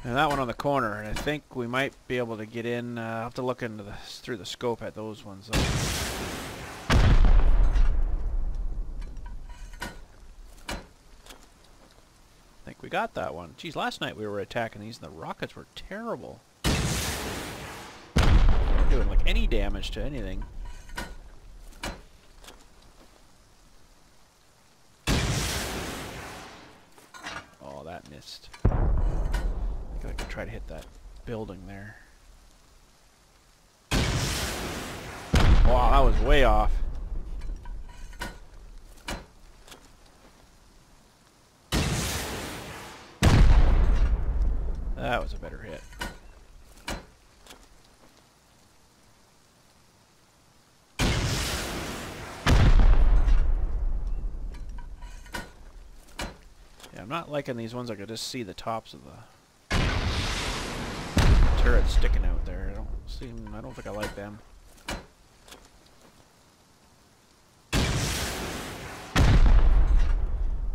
And that one on the corner, and I think we might be able to get in. Uh, I'll have to look into the, through the scope at those ones. Though. We got that one. Geez, last night we were attacking these and the rockets were terrible. Not doing like any damage to anything. Oh, that missed. I think I could try to hit that building there. Wow, that was way off. That was a better hit. Yeah, I'm not liking these ones I could just see the tops of the turret sticking out there. I don't seem I don't think I like them.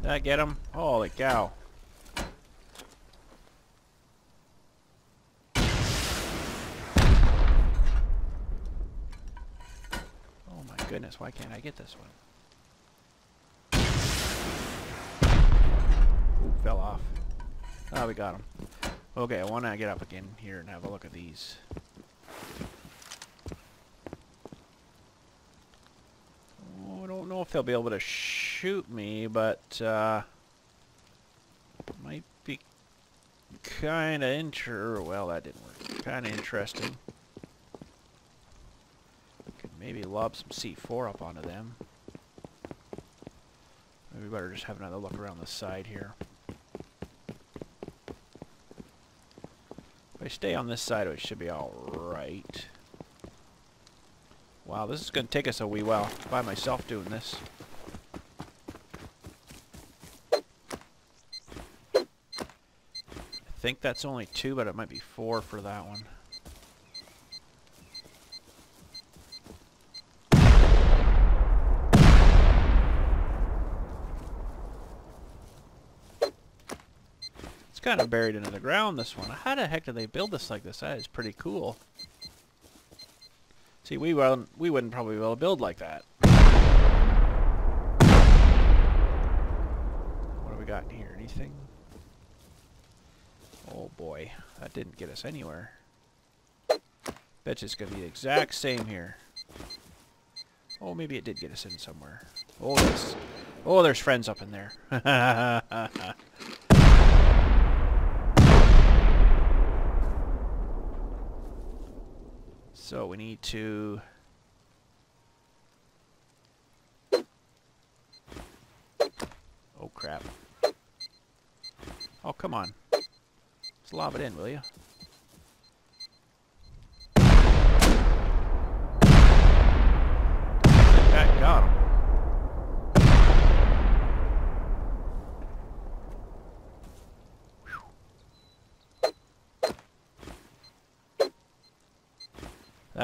Did I get him? Holy cow. Oh my goodness, why can't I get this one? Ooh, fell off. Oh, we got him. Okay, I want to get up again here and have a look at these. Oh, I don't know if they'll be able to shoot me, but uh, might be kind of inter. Well, that didn't work. Kind of interesting. Maybe lob some C4 up onto them. Maybe we better just have another look around the side here. If I stay on this side, it should be alright. Wow, this is going to take us a wee while by myself doing this. I think that's only two, but it might be four for that one. Kind of buried into the ground, this one. How the heck did they build this like this? That is pretty cool. See, we wouldn't, we wouldn't probably be able to build like that. What do we got in here? Anything? Oh boy, that didn't get us anywhere. Bet it's going to be the exact same here. Oh, maybe it did get us in somewhere. Oh, oh, there's friends up in there. <laughs> so we need to... Oh, crap. Oh, come on. Just lob it in, will you? That got him.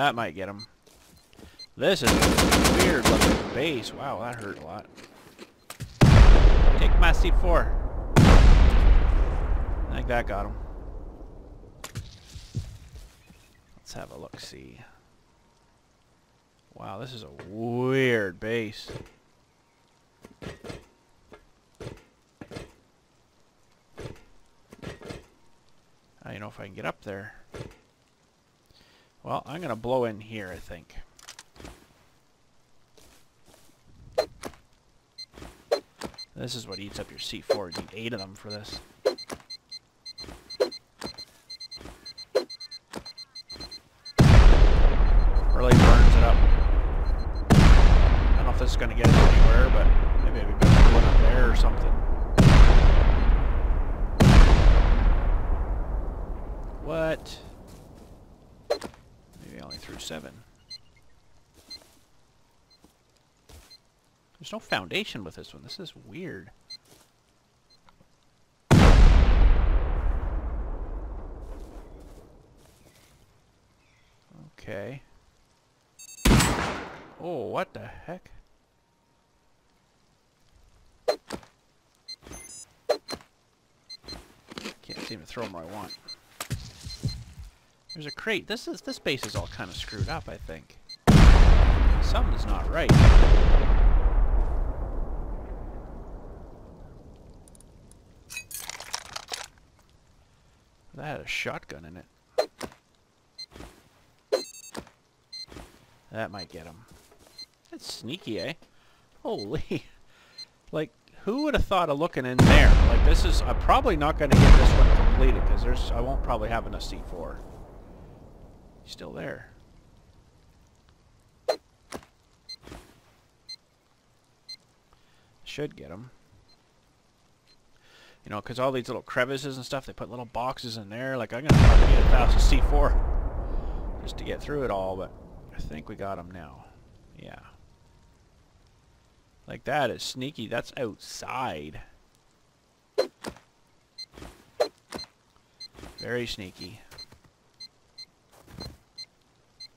That might get him. This is a weird looking base. Wow, that hurt a lot. Take my C4. I think that got him. Let's have a look-see. Wow, this is a weird base. I don't know if I can get up there. Well, I'm going to blow in here, I think. This is what eats up your C4. You need eight of them for this. Really burns it up. I don't know if this is going to get us anywhere, but maybe it'd be better to put it up there or something. What? Maybe I only threw seven. There's no foundation with this one. This is weird. Okay. Oh, what the heck? Can't seem to throw them where I want. There's a crate. This is this base is all kind of screwed up, I think. Something's not right. That had a shotgun in it. That might get him. That's sneaky, eh? Holy. <laughs> Like, who would have thought of looking in there? Like, this is... I'm probably not going to get this one completed, because there's... I won't probably have enough C4. He's still there. Should get him. You know, because all these little crevices and stuff, they put little boxes in there. Like, I'm going to probably need a thousand C4 just to get through it all, but I think we got them now. Yeah. Like, that is sneaky. That's outside. Very sneaky.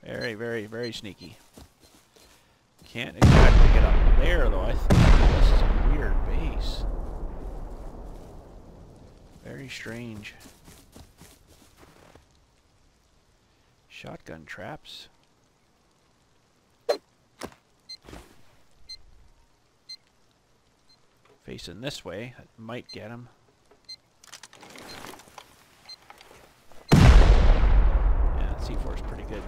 Very, very, very sneaky. Can't exactly get up there, though. I think this is a weird base. Very strange. Shotgun traps. Facing this way, that might get him. Yeah, C4 is pretty good.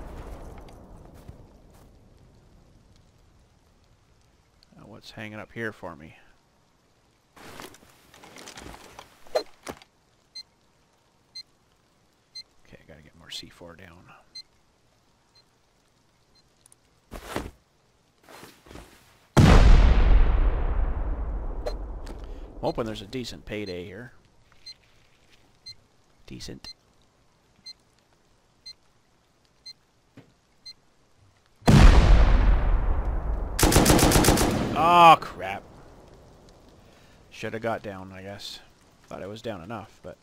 Now what's hanging up here for me? C4 down. I'm hoping there's a decent payday here. Decent. Oh, crap. Should have got down, I guess. Thought I was down enough, but...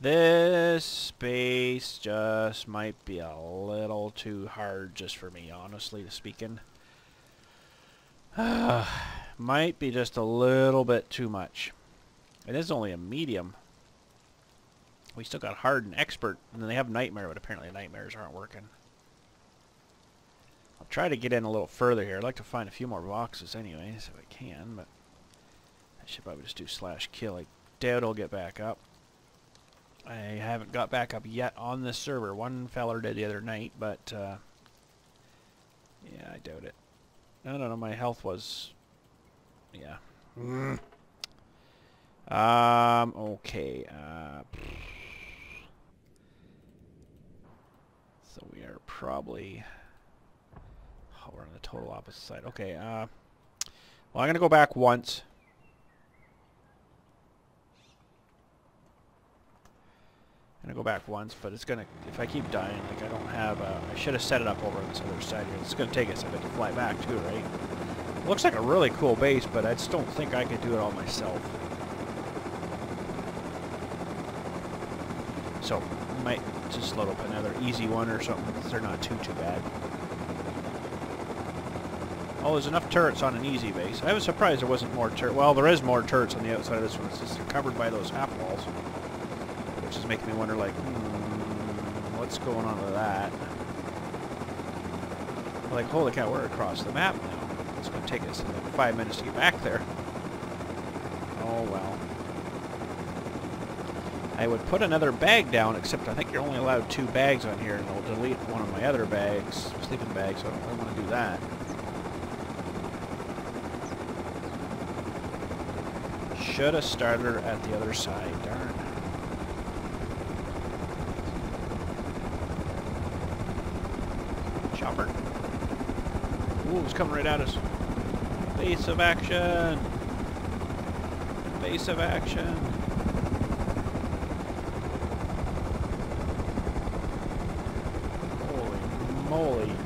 This space just might be a little too hard just for me, honestly speaking. <sighs> might be just a little bit too much. It is only a medium. We still got hard and expert, and then they have nightmare, but apparently nightmares aren't working. I'll try to get in a little further here. I'd like to find a few more boxes anyways, if I can, but I should probably just do slash kill. I doubt I'll get back up. I haven't got back up yet on this server. One feller did the other night, but uh, yeah, I doubt it. I don't know. My health was, yeah. Mm. Um. Okay. Uh, so we are probably. Oh, we're on the total opposite side. Okay. Uh. Well, I'm gonna go back once. Gonna go back once, but it's gonna, if I keep dying, like I don't have, uh, I should have set it up over on this other side here. It's gonna take us a bit to fly back too, right? looks like a really cool base, but I just don't think I could do it all myself. So, might just load up another easy one or something. They're not too, too bad. Oh, there's enough turrets on an easy base. I was surprised there wasn't more turrets. Well, there is more turrets on the outside of this one. It's just covered by those half walls is making me wonder, like, hmm, what's going on with that? Like, holy cow, we're across the map now. It's going to take us like five minutes to get back there. Oh, well. I would put another bag down, except I think you're only allowed two bags on here, and I'll delete one of my other bags, sleeping bags, so I don't really want to do that. Should have started at the other side, darn. Ooh, it's coming right at us. Base of action! Base of action! Holy moly.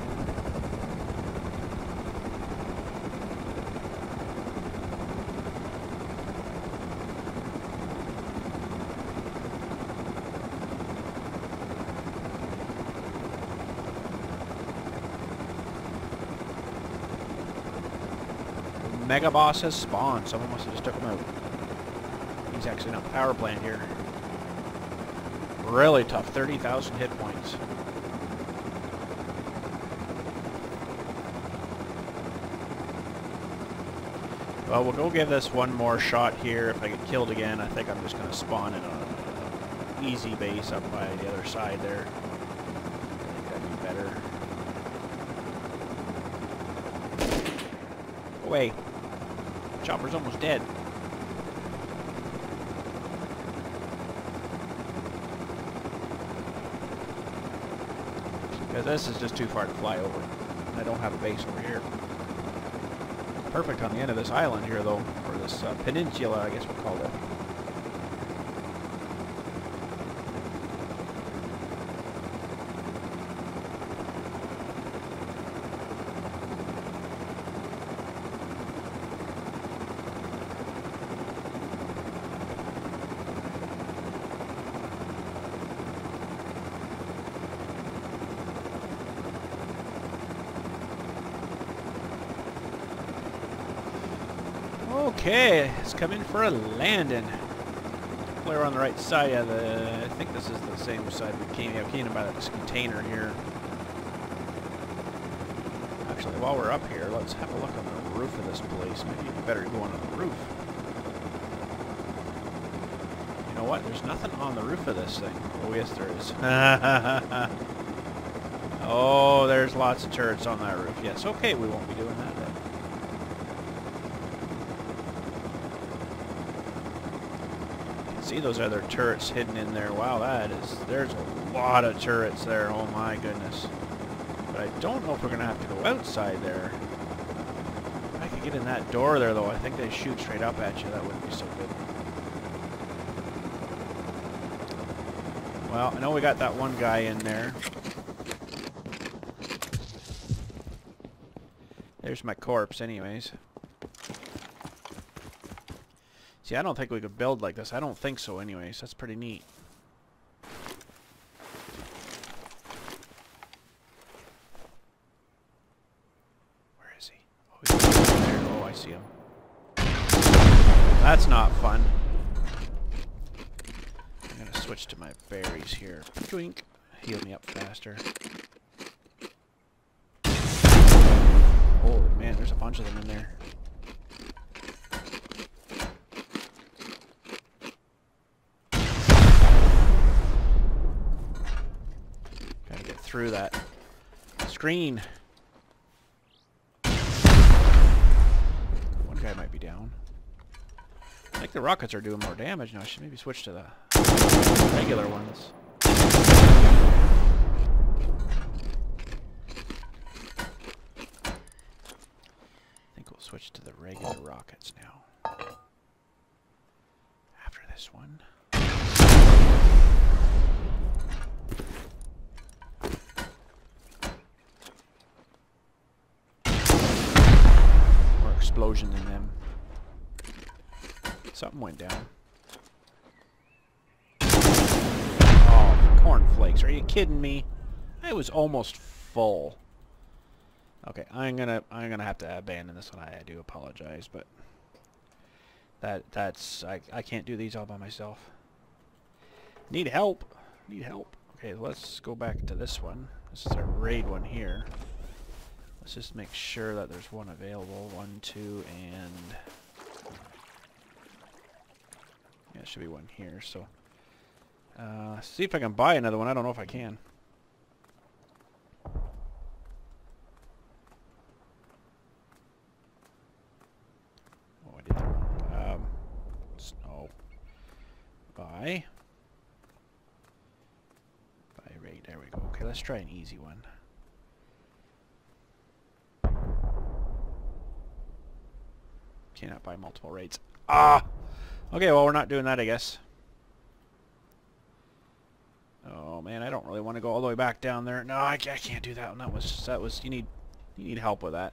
Mega Boss has spawned. Someone must have just took him out. He's actually in a power plant here. Really tough. 30,000 hit points. Well, we'll go give this one more shot here. If I get killed again, I think I'm just going to spawn in a easy base up by the other side there. Be better. Away. Chopper's almost dead. Because this is just too far to fly over. I don't have a base over here. Perfect on the end of this island here, though, or this uh, peninsula, I guess we'll call it. Okay, in for a landing. Player on the right side of the... I think this is the same side we came, yeah, came by this container here. Actually, while we're up here, let's have a look on the roof of this place. Maybe we better go on the roof. You know what? There's nothing on the roof of this thing. Oh, yes, there is. <laughs> oh, there's lots of turrets on that roof. Yes, okay, we won't be doing that then. See those other turrets hidden in there. Wow, that is, there's a lot of turrets there. Oh my goodness. But I don't know if we're going to have to go outside there. If I could get in that door there, though, I think they shoot straight up at you. That wouldn't be so good. Well, I know we got that one guy in there. There's my corpse anyways. See, I don't think we could build like this. I don't think so anyways. That's pretty neat. Where is he? Oh, he's. Oh, I see him. That's not fun. I'm going to switch to my berries here. Drink. Heal me up faster. Holy man, there's a bunch of them in there. Through that screen. One guy might be down. I think the rockets are doing more damage now. I should maybe switch to the regular ones. I think we'll switch to the regular rockets now. After this one. Explosion in them. Something went down. Oh, cornflakes. Are you kidding me? I was almost full. Okay, I'm gonna I'm gonna have to abandon this one. I, I do apologize, but that that's I I can't do these all by myself. Need help. Need help. Okay, let's go back to this one. This is our raid one here. Let's just make sure that there's one available. One, two, and... Yeah, should be one here, so... Uh, see if I can buy another one. I don't know if I can. Oh, I did. Um, oh. Buy. Buy raid. There we go. Okay, let's try an easy one. Cannot buy multiple raids. Ah! Okay, well, we're not doing that, I guess. Oh, man, I don't really want to go all the way back down there. No, I, can't do that. That was, that was, you need, you need help with that.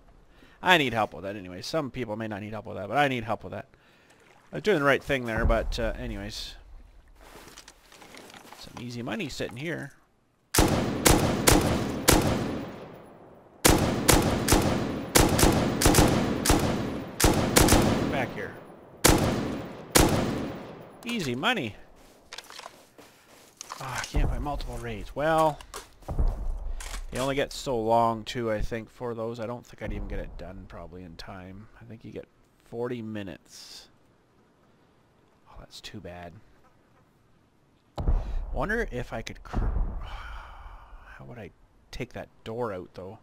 I need help with that anyway. Some people may not need help with that, but I need help with that. I was doing the right thing there, but uh, anyways. Some easy money sitting here. Easy money. Oh, I can't buy multiple raids. Well, you only get so long, too, I think, for those. I don't think I'd even get it done probably in time. I think you get 40 minutes. Oh, that's too bad. Wonder if I could... <sighs> How would I take that door out, though?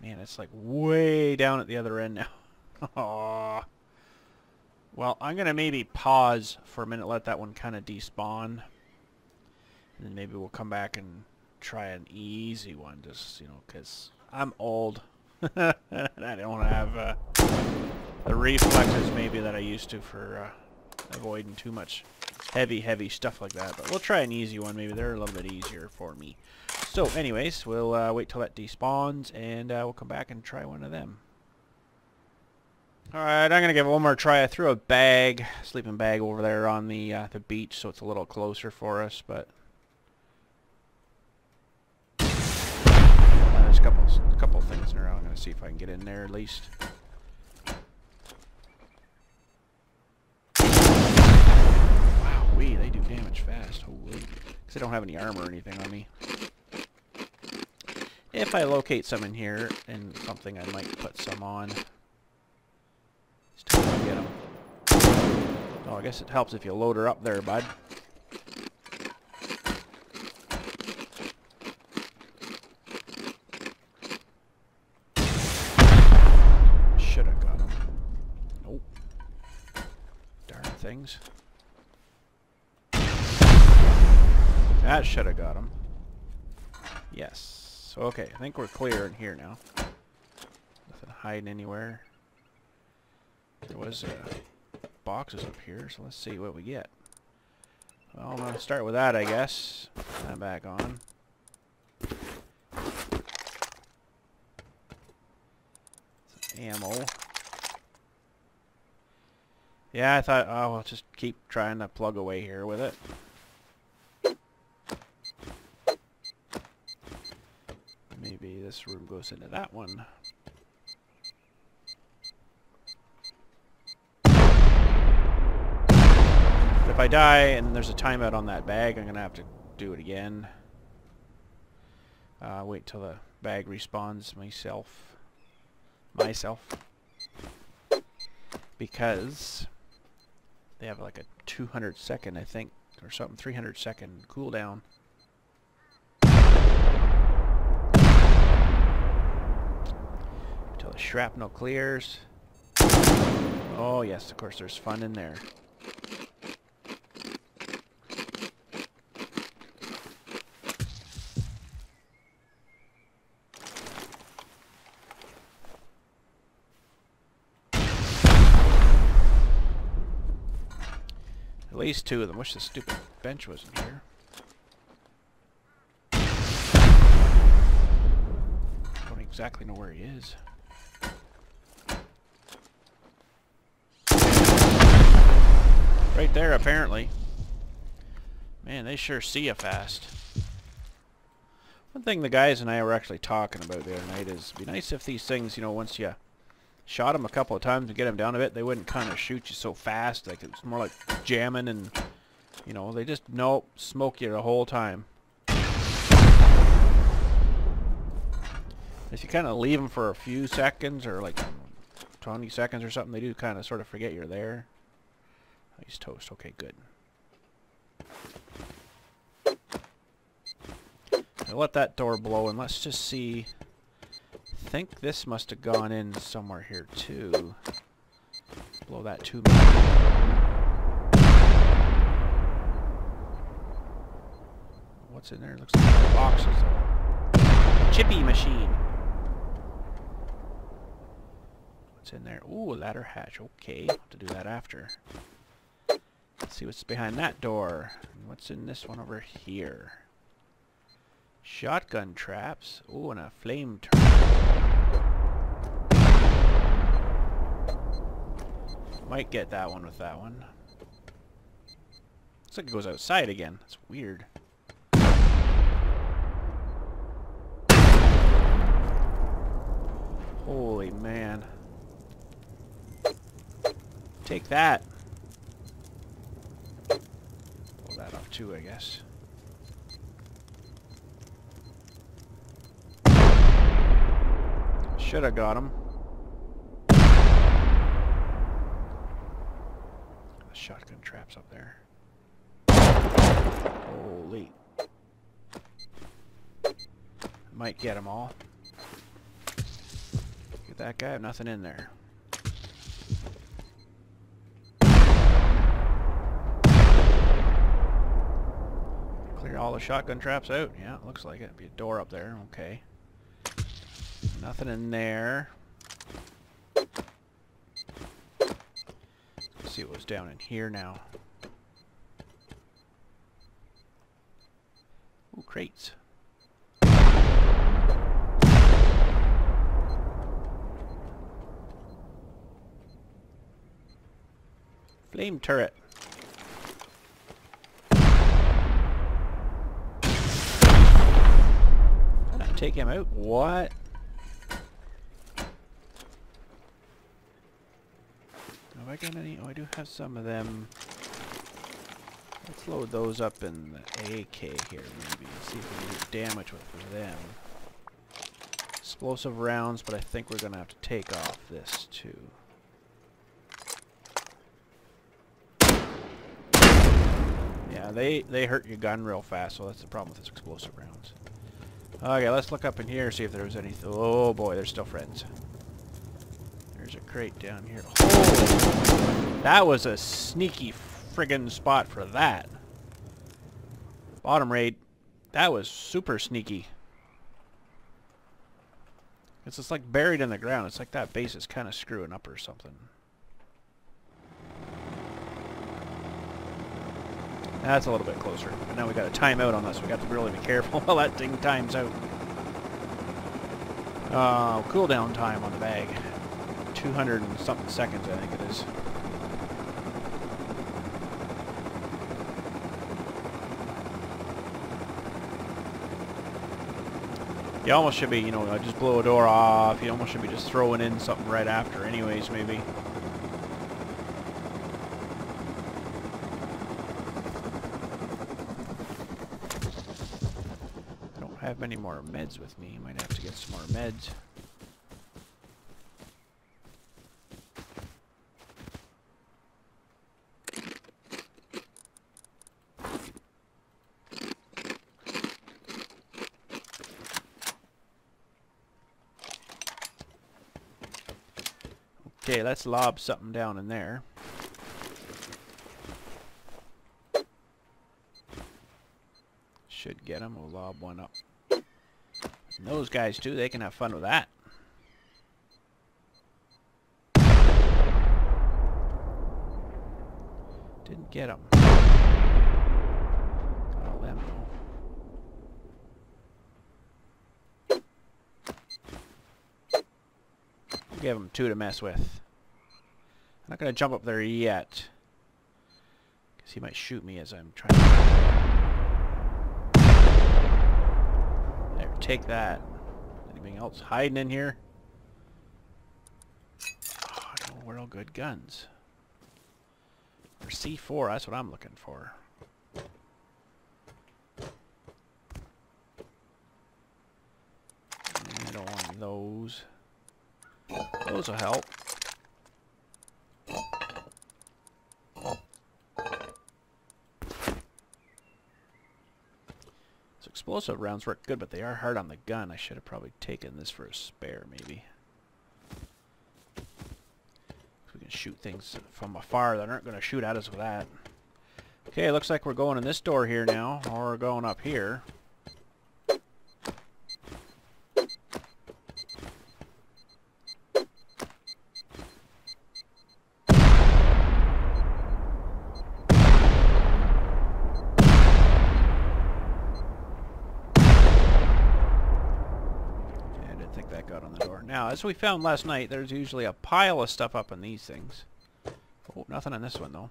Man, it's like way down at the other end now. <laughs> Well, I'm going to maybe pause for a minute, let that one kind of despawn. And then maybe we'll come back and try an easy one, just, you know, because I'm old. And <laughs> I don't have uh, the reflexes maybe that I used to for uh, avoiding too much heavy, heavy stuff like that. But we'll try an easy one. Maybe they're a little bit easier for me. So, anyways, we'll uh, wait till that despawns, and uh, we'll come back and try one of them. Alright, I'm going to give it one more try. I threw a bag, sleeping bag over there on the uh, the beach, so it's a little closer for us, but... Uh, there's a couple, a couple things in there. I'm going to see if I can get in there at least. Wow, wee, they do damage fast. Holy. Because I don't have any armor or anything on me. If I locate some in here and something, I might put some on. Still to get them. Oh, I guess it helps if you load her up there, bud. Should have got him. Nope. Darn things. That should have got him. Yes. So, okay, I think we're clear in here now. Nothing hiding anywhere. There was uh, boxes up here, so let's see what we get. Well, I'm going to start with that, I guess. Put that back on. Some ammo. Yeah, I thought, oh, I'll just keep trying to plug away here with it. Maybe this room goes into that one. If I die and there's a timeout on that bag, I'm going to have to do it again. Uh, wait till the bag respawns myself. Myself. Because they have like a 200 second, I think, or something, 300 second cooldown. Until the shrapnel clears. Oh yes, of course there's fun in there. Least two of them. Wish the stupid bench wasn't here. Don't exactly know where he is. Right there, apparently. Man, they sure see you fast. One thing the guys and I were actually talking about the other night is it'd be nice if these things, you know, once you shot them a couple of times to get them down a bit, they wouldn't kind of shoot you so fast. Like it's more like jamming and, you know, they just, nope, smoke you the whole time. If you kind of leave them for a few seconds or like 20 seconds or something, they do kind of sort of forget you're there. Oh, he's toast. Okay, good. Let that door blow and let's just see think this must have gone in somewhere here too. Blow that tube. What's in there? Looks like boxes. Chippy machine. What's in there? Ooh, a ladder hatch. Okay, have to do that after. Let's see what's behind that door. what's in this one over here? Shotgun traps. Ooh, and a flame Might get that one with that one. Looks like it goes outside again. That's weird. Holy man. Take that. Pull that off too, I guess. Should have got him. Shotgun traps up there. Holy. Might get them all. Get that guy, nothing in there. Clear all the shotgun traps out. Yeah, looks like it. Be a door up there. Okay. Nothing in there. See what's down in here now. Ooh, crates. Flame turret. Take him out? What? Have I got any? Oh, I do have some of them. Let's load those up in the AK here, maybe. See if we can do damage with them. Explosive rounds, but I think we're going to have to take off this, too. Yeah, they, they hurt your gun real fast, so that's the problem with this explosive rounds. Okay, let's look up in here, see if there's anything. Oh boy, they're still friends. There's a crate down here. Oh, that was a sneaky friggin' spot for that. Bottom raid. That was super sneaky. It's just like buried in the ground. It's like that base is kind of screwing up or something. That's a little bit closer. But now we got a timeout on this. We got to really be careful <laughs> while that thing times out. Uh, cooldown time on the bag. 200 and something seconds, I think it is. You almost should be, you know, just blow a door off. You almost should be just throwing in something right after anyways, maybe. I don't have any more meds with me. Might have to get some more meds. Okay, let's lob something down in there. Should get him. We'll lob one up and those guys too, they can have fun with that. Didn't get them. Got them. Give him two to mess with. Going to jump up there yet. Because he might shoot me as I'm trying to... take that. Anything else hiding in here? Oh, no real good guns. Or C4, that's what I'm looking for. I don't want those. Those will help. Explosive rounds work good, but they are hard on the gun. I should have probably taken this for a spare, maybe. We can shoot things from afar that aren't going to shoot at us with that. Okay, looks like we're going in this door here now, or going up here. Now, we found last night, there's usually a pile of stuff up in these things. Oh, nothing on this one, though.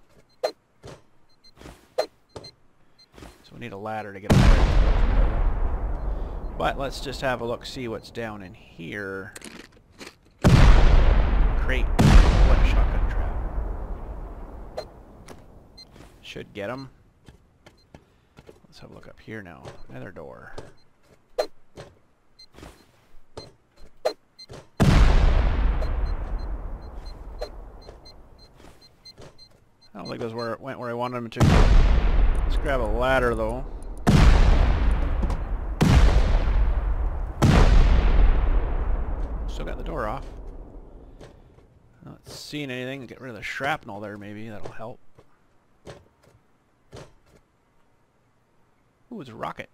So we need a ladder to get up. But let's just have a look, see what's down in here. Crate. What a shotgun trap. Should get them. Let's have a look up here now. Another door. Those where it went where I wanted him to. Let's grab a ladder though. Still got the door off. Not seeing anything. Get rid of the shrapnel there maybe. That'll help. Ooh, it's a rocket.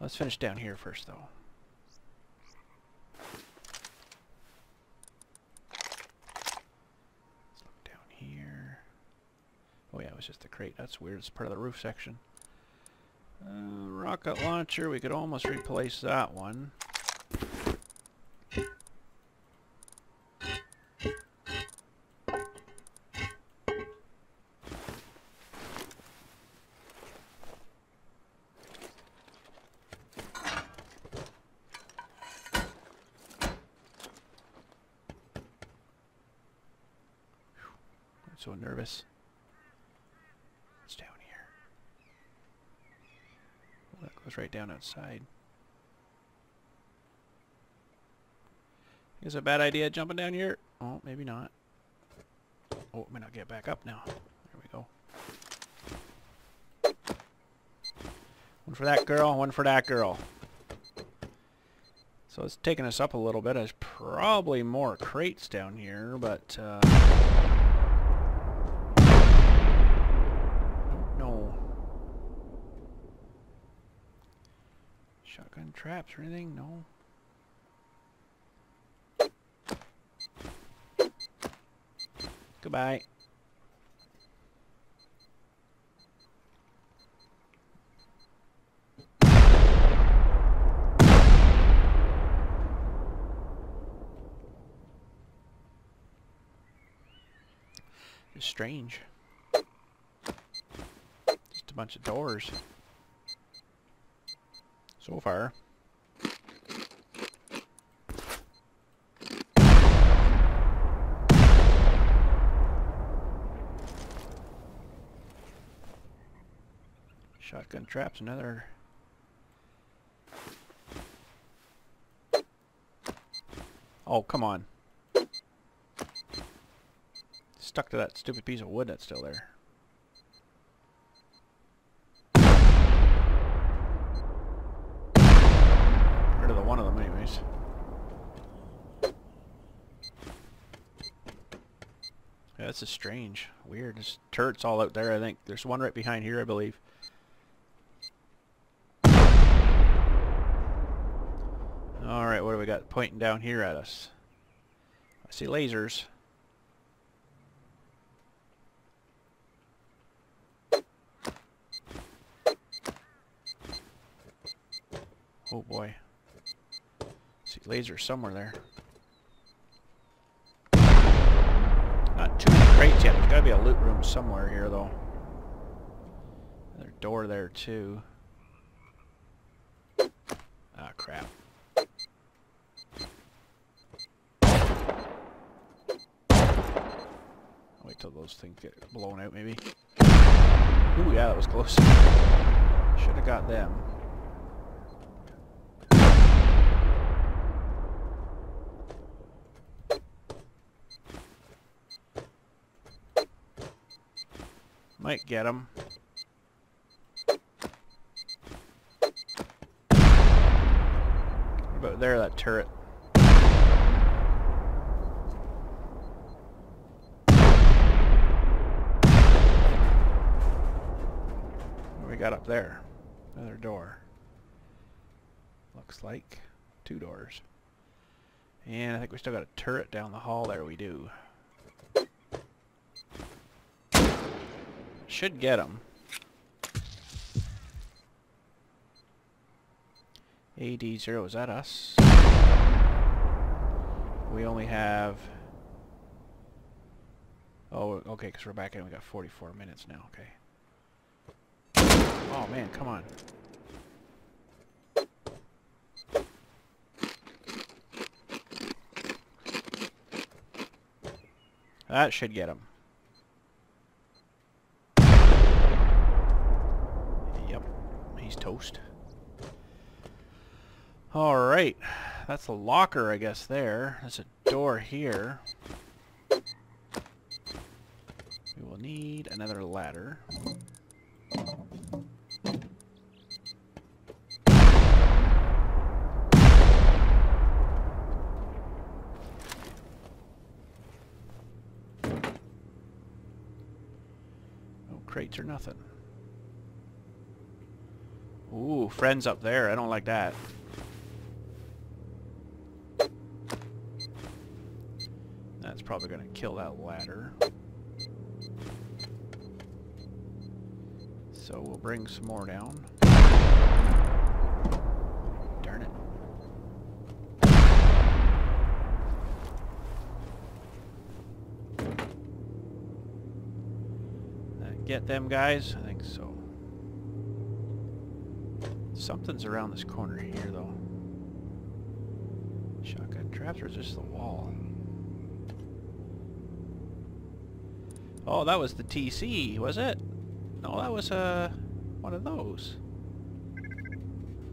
Let's finish down here first though. Let's look down here. Oh yeah, it was just a crate. That's weird. It's part of the roof section. Uh, rocket launcher, we could almost replace that one. Right down outside. Is it a bad idea jumping down here? Oh, maybe not. Oh, it may not get back up now. There we go. One for that girl, one for that girl. So it's taking us up a little bit. There's probably more crates down here, but... Uh, don't know. Shotgun traps or anything? No. Goodbye. It's strange. Just a bunch of doors. So far. Shotgun traps, another... Oh, come on. Stuck to that stupid piece of wood that's still there. Rid of the one of them anyways. Yeah, this is strange. Weird. There's turrets all out there, I think. There's one right behind here, I believe. Alright, what do we got pointing down here at us? I see lasers. Oh boy. See lasers somewhere there. Not too many crates yet. There's gotta be a loot room somewhere here though. Another door there too. Ah crap. Wait till those things get blown out maybe. Ooh yeah, that was close. Should have got them. Might get them. What about there, that turret? Got up there? Another door. Looks like two doors. And I think we still got a turret down the hall there, we do. Should get him. AD0, is that us? We only have... Oh, okay, because we're back in. We got 44 minutes now, okay. Oh, man, come on. That should get him. Yep, he's toast. Alright, that's a locker, I guess, there. There's a door here. We will need another ladder. Crates or nothing. Ooh, friends up there. I don't like that. That's probably going to kill that ladder. So we'll bring some more down. Darn it. That get them guys? I think so. Something's around this corner here though. Shotgun traps or just the wall? Oh, that was the TC, was it? No, that was uh, one of those.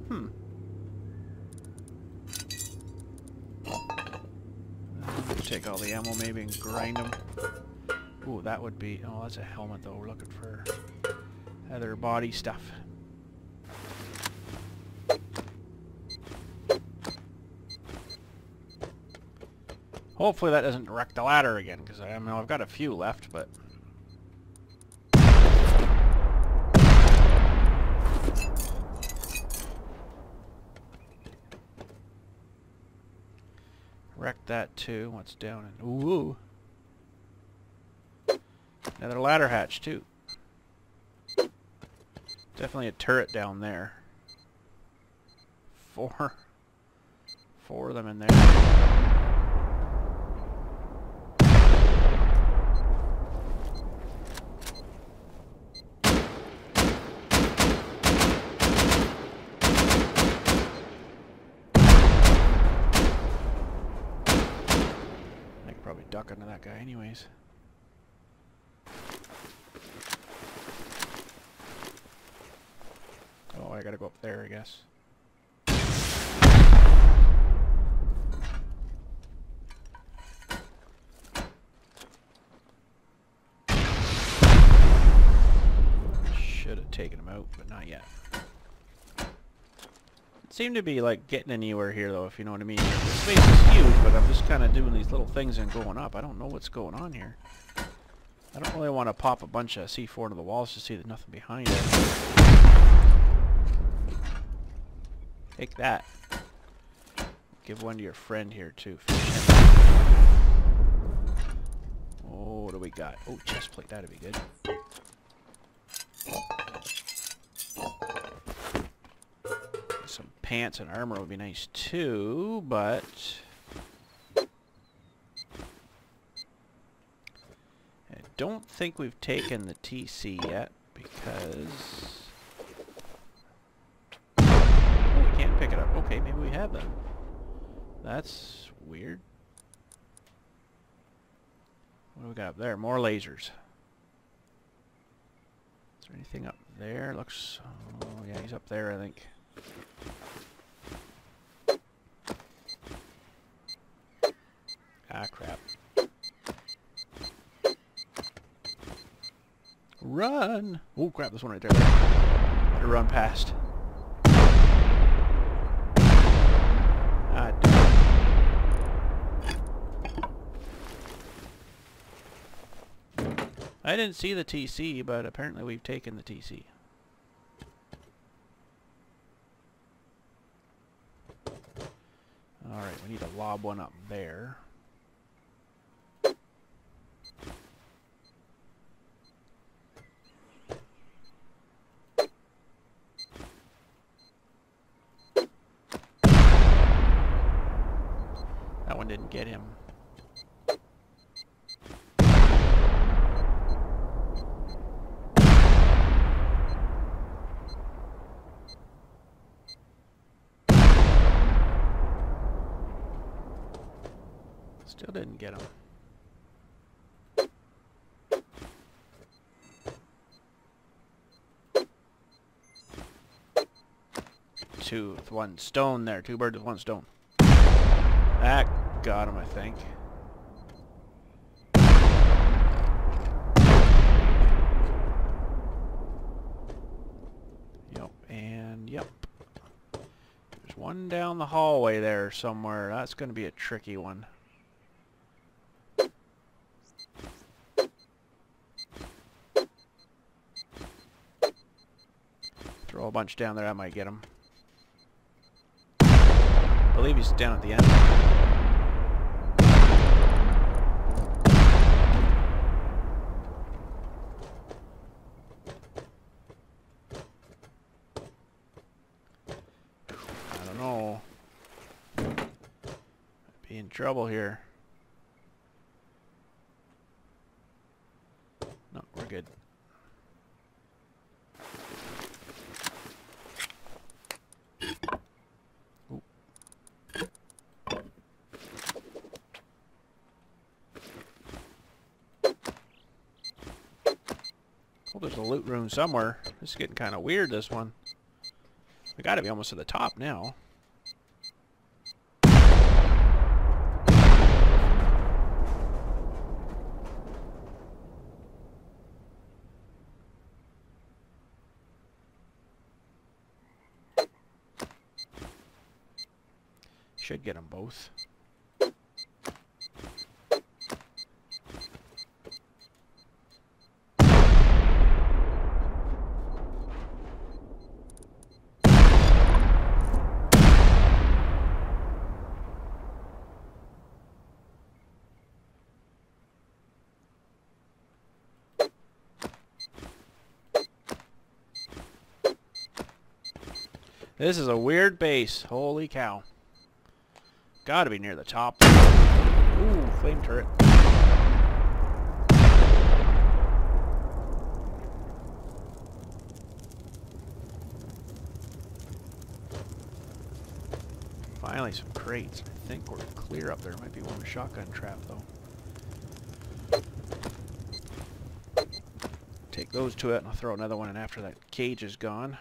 Hmm. Take all the ammo maybe and grind them. Ooh, that would be... Oh, that's a helmet though. We're looking for other body stuff. Hopefully that doesn't wreck the ladder again, because I, I mean, I've got a few left, but... Wreck that too. What's down in... Ooh! Another ladder hatch too. Definitely a turret down there. Four. Four of them in there. I could probably duck under that guy anyways. Oh, I gotta go up there, I guess. Should have taken him out, but not yet seem to be like getting anywhere here though, if you know what I mean. The space is huge, but I'm just kind of doing these little things and going up. I don't know what's going on here. I don't really want to pop a bunch of C4 into the walls to see there's nothing behind it. Take that. Give one to your friend here too. Oh, what do we got? Oh, chest plate. That'd be good. Some pants and armor would be nice too, but... I don't think we've taken the TC yet, because... Oh, we can't pick it up. Okay, maybe we have them. That's weird. What do we got up there? More lasers. Is there anything up there? Looks... Oh, yeah, he's up there, I think. Ah, crap. Run! Oh, crap, this one right there. Better run past. Ah, I didn't see the TC, but apparently we've taken the TC. Alright, we need to lob one up there. That one didn't get him. Still didn't get him. Two with one stone there. Two birds with one stone. That got him, I think. Yep, and yep. There's one down the hallway there somewhere. That's going to be a tricky one. Bunch down there, I might get him. I believe he's down at the end. I don't know. Be in trouble here. No, we're good. Ooh. Oh, there's a loot room somewhere. This is getting kind of weird, this one. We gotta be almost to the top now. Should get them both. This is a weird base. Holy cow. Gotta be near the top. Ooh, flame turret. Finally some crates. I think we're clear up there. Might be one shotgun trap though. Take those to it and I'll throw another one in after that cage is gone.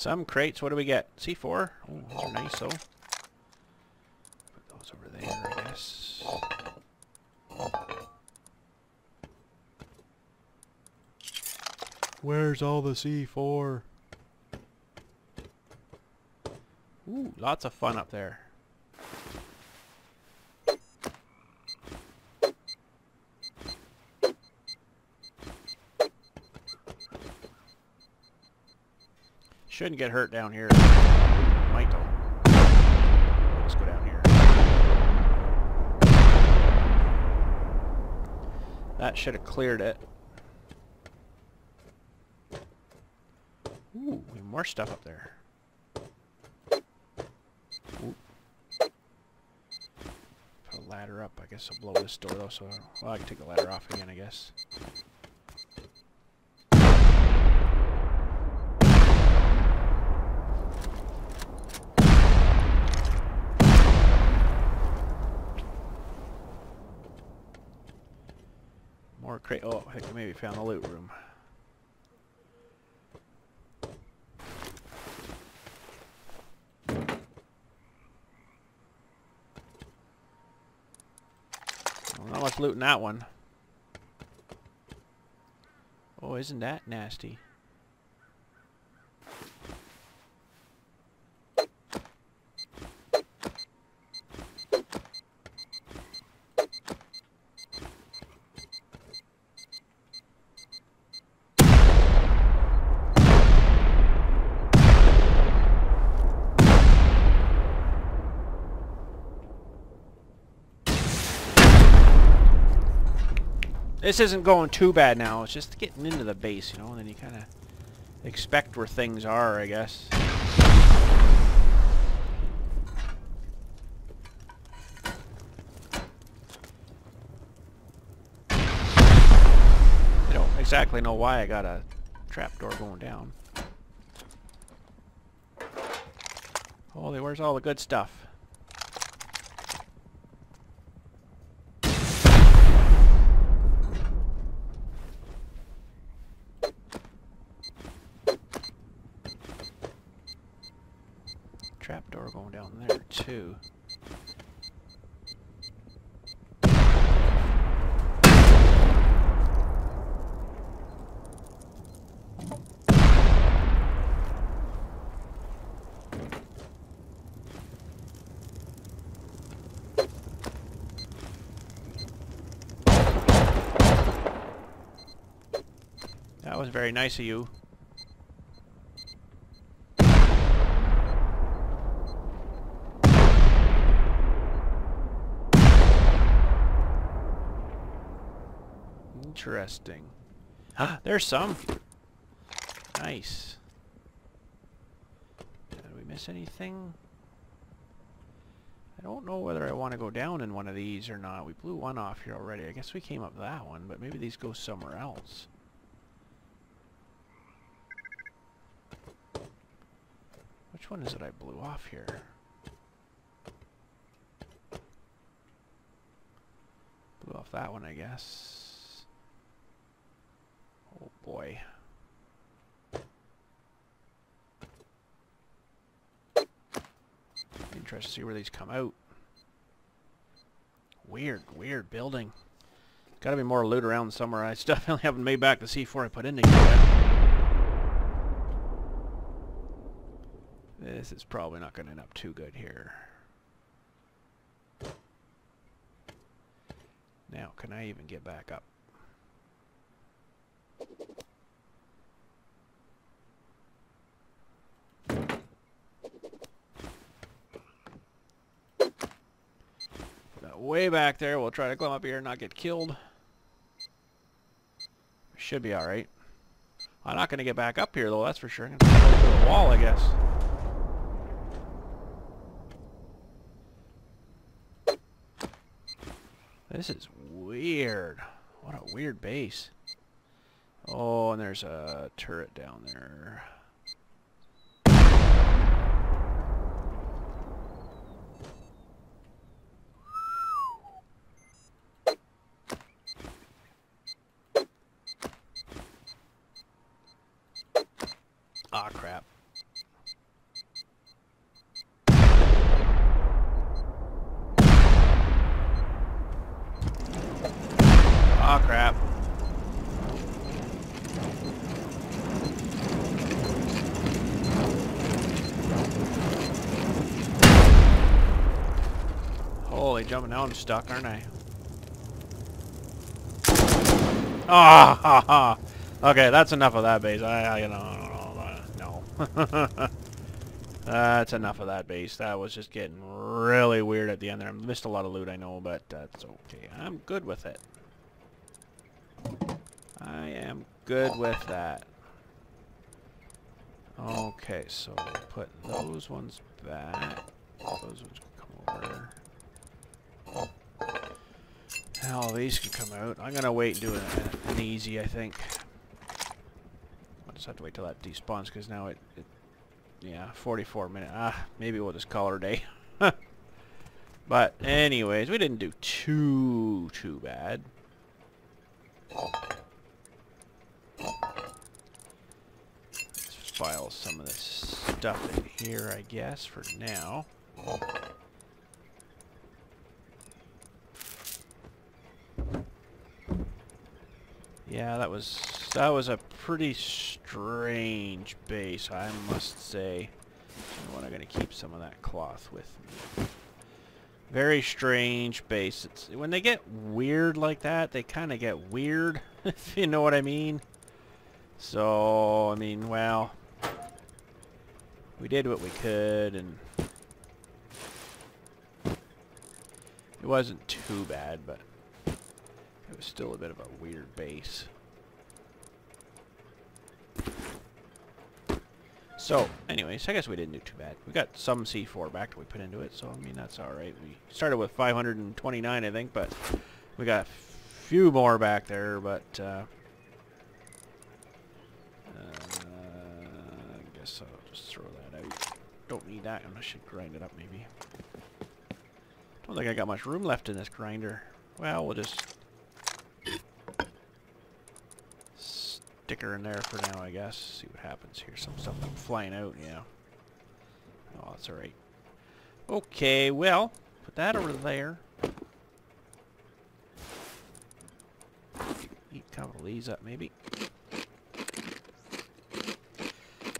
Some crates, what do we get? C4? Oh, those are nice, though. Put those over there, I guess. Where's all the C4? Ooh, lots of fun up there. Shouldn't get hurt down here. Might though. Let's go down here. That should have cleared it. Ooh, more stuff up there. Ooh. Put a ladder up. I guess I'll blow this door though, so well, I can take the ladder off again, I guess. Crate. think I maybe found the loot room. Well, not much loot in that one. Oh, isn't that nasty? This isn't going too bad now. It's just getting into the base, you know, and then you kind of expect where things are, I guess. I don't exactly know why I got a trapdoor going down. Holy, where's all the good stuff? trapdoor going down there too. That was very nice of you. Interesting. There's some. Nice. Did we miss anything? I don't know whether I want to go down in one of these or not. We blew one off here already. I guess we came up that one, but maybe these go somewhere else. Which one is it I blew off here? Blew off that one, I guess. Oh boy. Interesting to see where these come out. Weird, weird building. Gotta be more loot around somewhere. I definitely <laughs> haven't made back the C4 I put in yet. This is probably not going to end up too good here. Now, can I even get back up? way back there. We'll try to climb up here and not get killed. Should be alright. I'm not going to get back up here, though, that's for sure. I'm going to go through the wall, I guess. This is weird. What a weird base. Oh, and there's a turret down there. Ah, oh, crap. Ah, oh, crap. Holy jumping, now I'm stuck, aren't I? Ah, oh, ha, ha. Okay, that's enough of that base. I, I you know. no. <laughs> That's enough of that base. That was just getting really weird at the end there. I missed a lot of loot, I know, but that's okay. I'm good with it. I am good with that. Okay, so put those ones back. Those ones can come over. Hell, these can come out. I'm gonna wait and do an, an easy, I think I just have to wait till that despawns because now it, it, yeah, 44 minutes. Ah, maybe we'll just call it a day. <laughs> but anyways, we didn't do too, too bad. Let's file some of this stuff in here, I guess, for now. Yeah, that was that was a pretty strange base, I must say. I'm going to keep some of that cloth with me. Very strange base. It's, when they get weird like that, they kind of get weird, <laughs> if you know what I mean. So, I mean, well, we did what we could, and it wasn't too bad, but it was still a bit of a weird base. So, anyways, I guess we didn't do too bad. We got some C4 back that we put into it, so, I mean, that's alright. We started with 529, I think, but we got a few more back there, but, uh, Uh, I guess I'll just throw that out. Don't need that, I should grind it up, maybe. Don't think I got much room left in this grinder. Well, we'll just sticker in there for now, I guess. See what happens here. Some stuff flying out, yeah. Oh, that's alright. Okay, well, put that over there. Eat a couple of these up, maybe.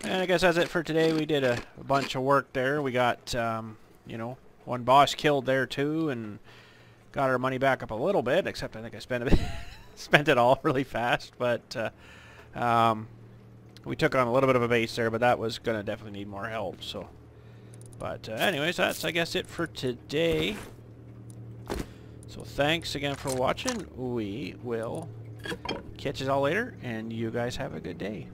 And I guess that's it for today. We did a, a bunch of work there. We got, um, you know, one boss killed there too, and got our money back up a little bit, except I think I spent a bit, <laughs> spent it all really fast, but uh, Um, we took on a little bit of a base there, but that was going to definitely need more help, so... But uh, anyways, that's, I guess, it for today. So thanks again for watching. We will catch you all later, and you guys have a good day.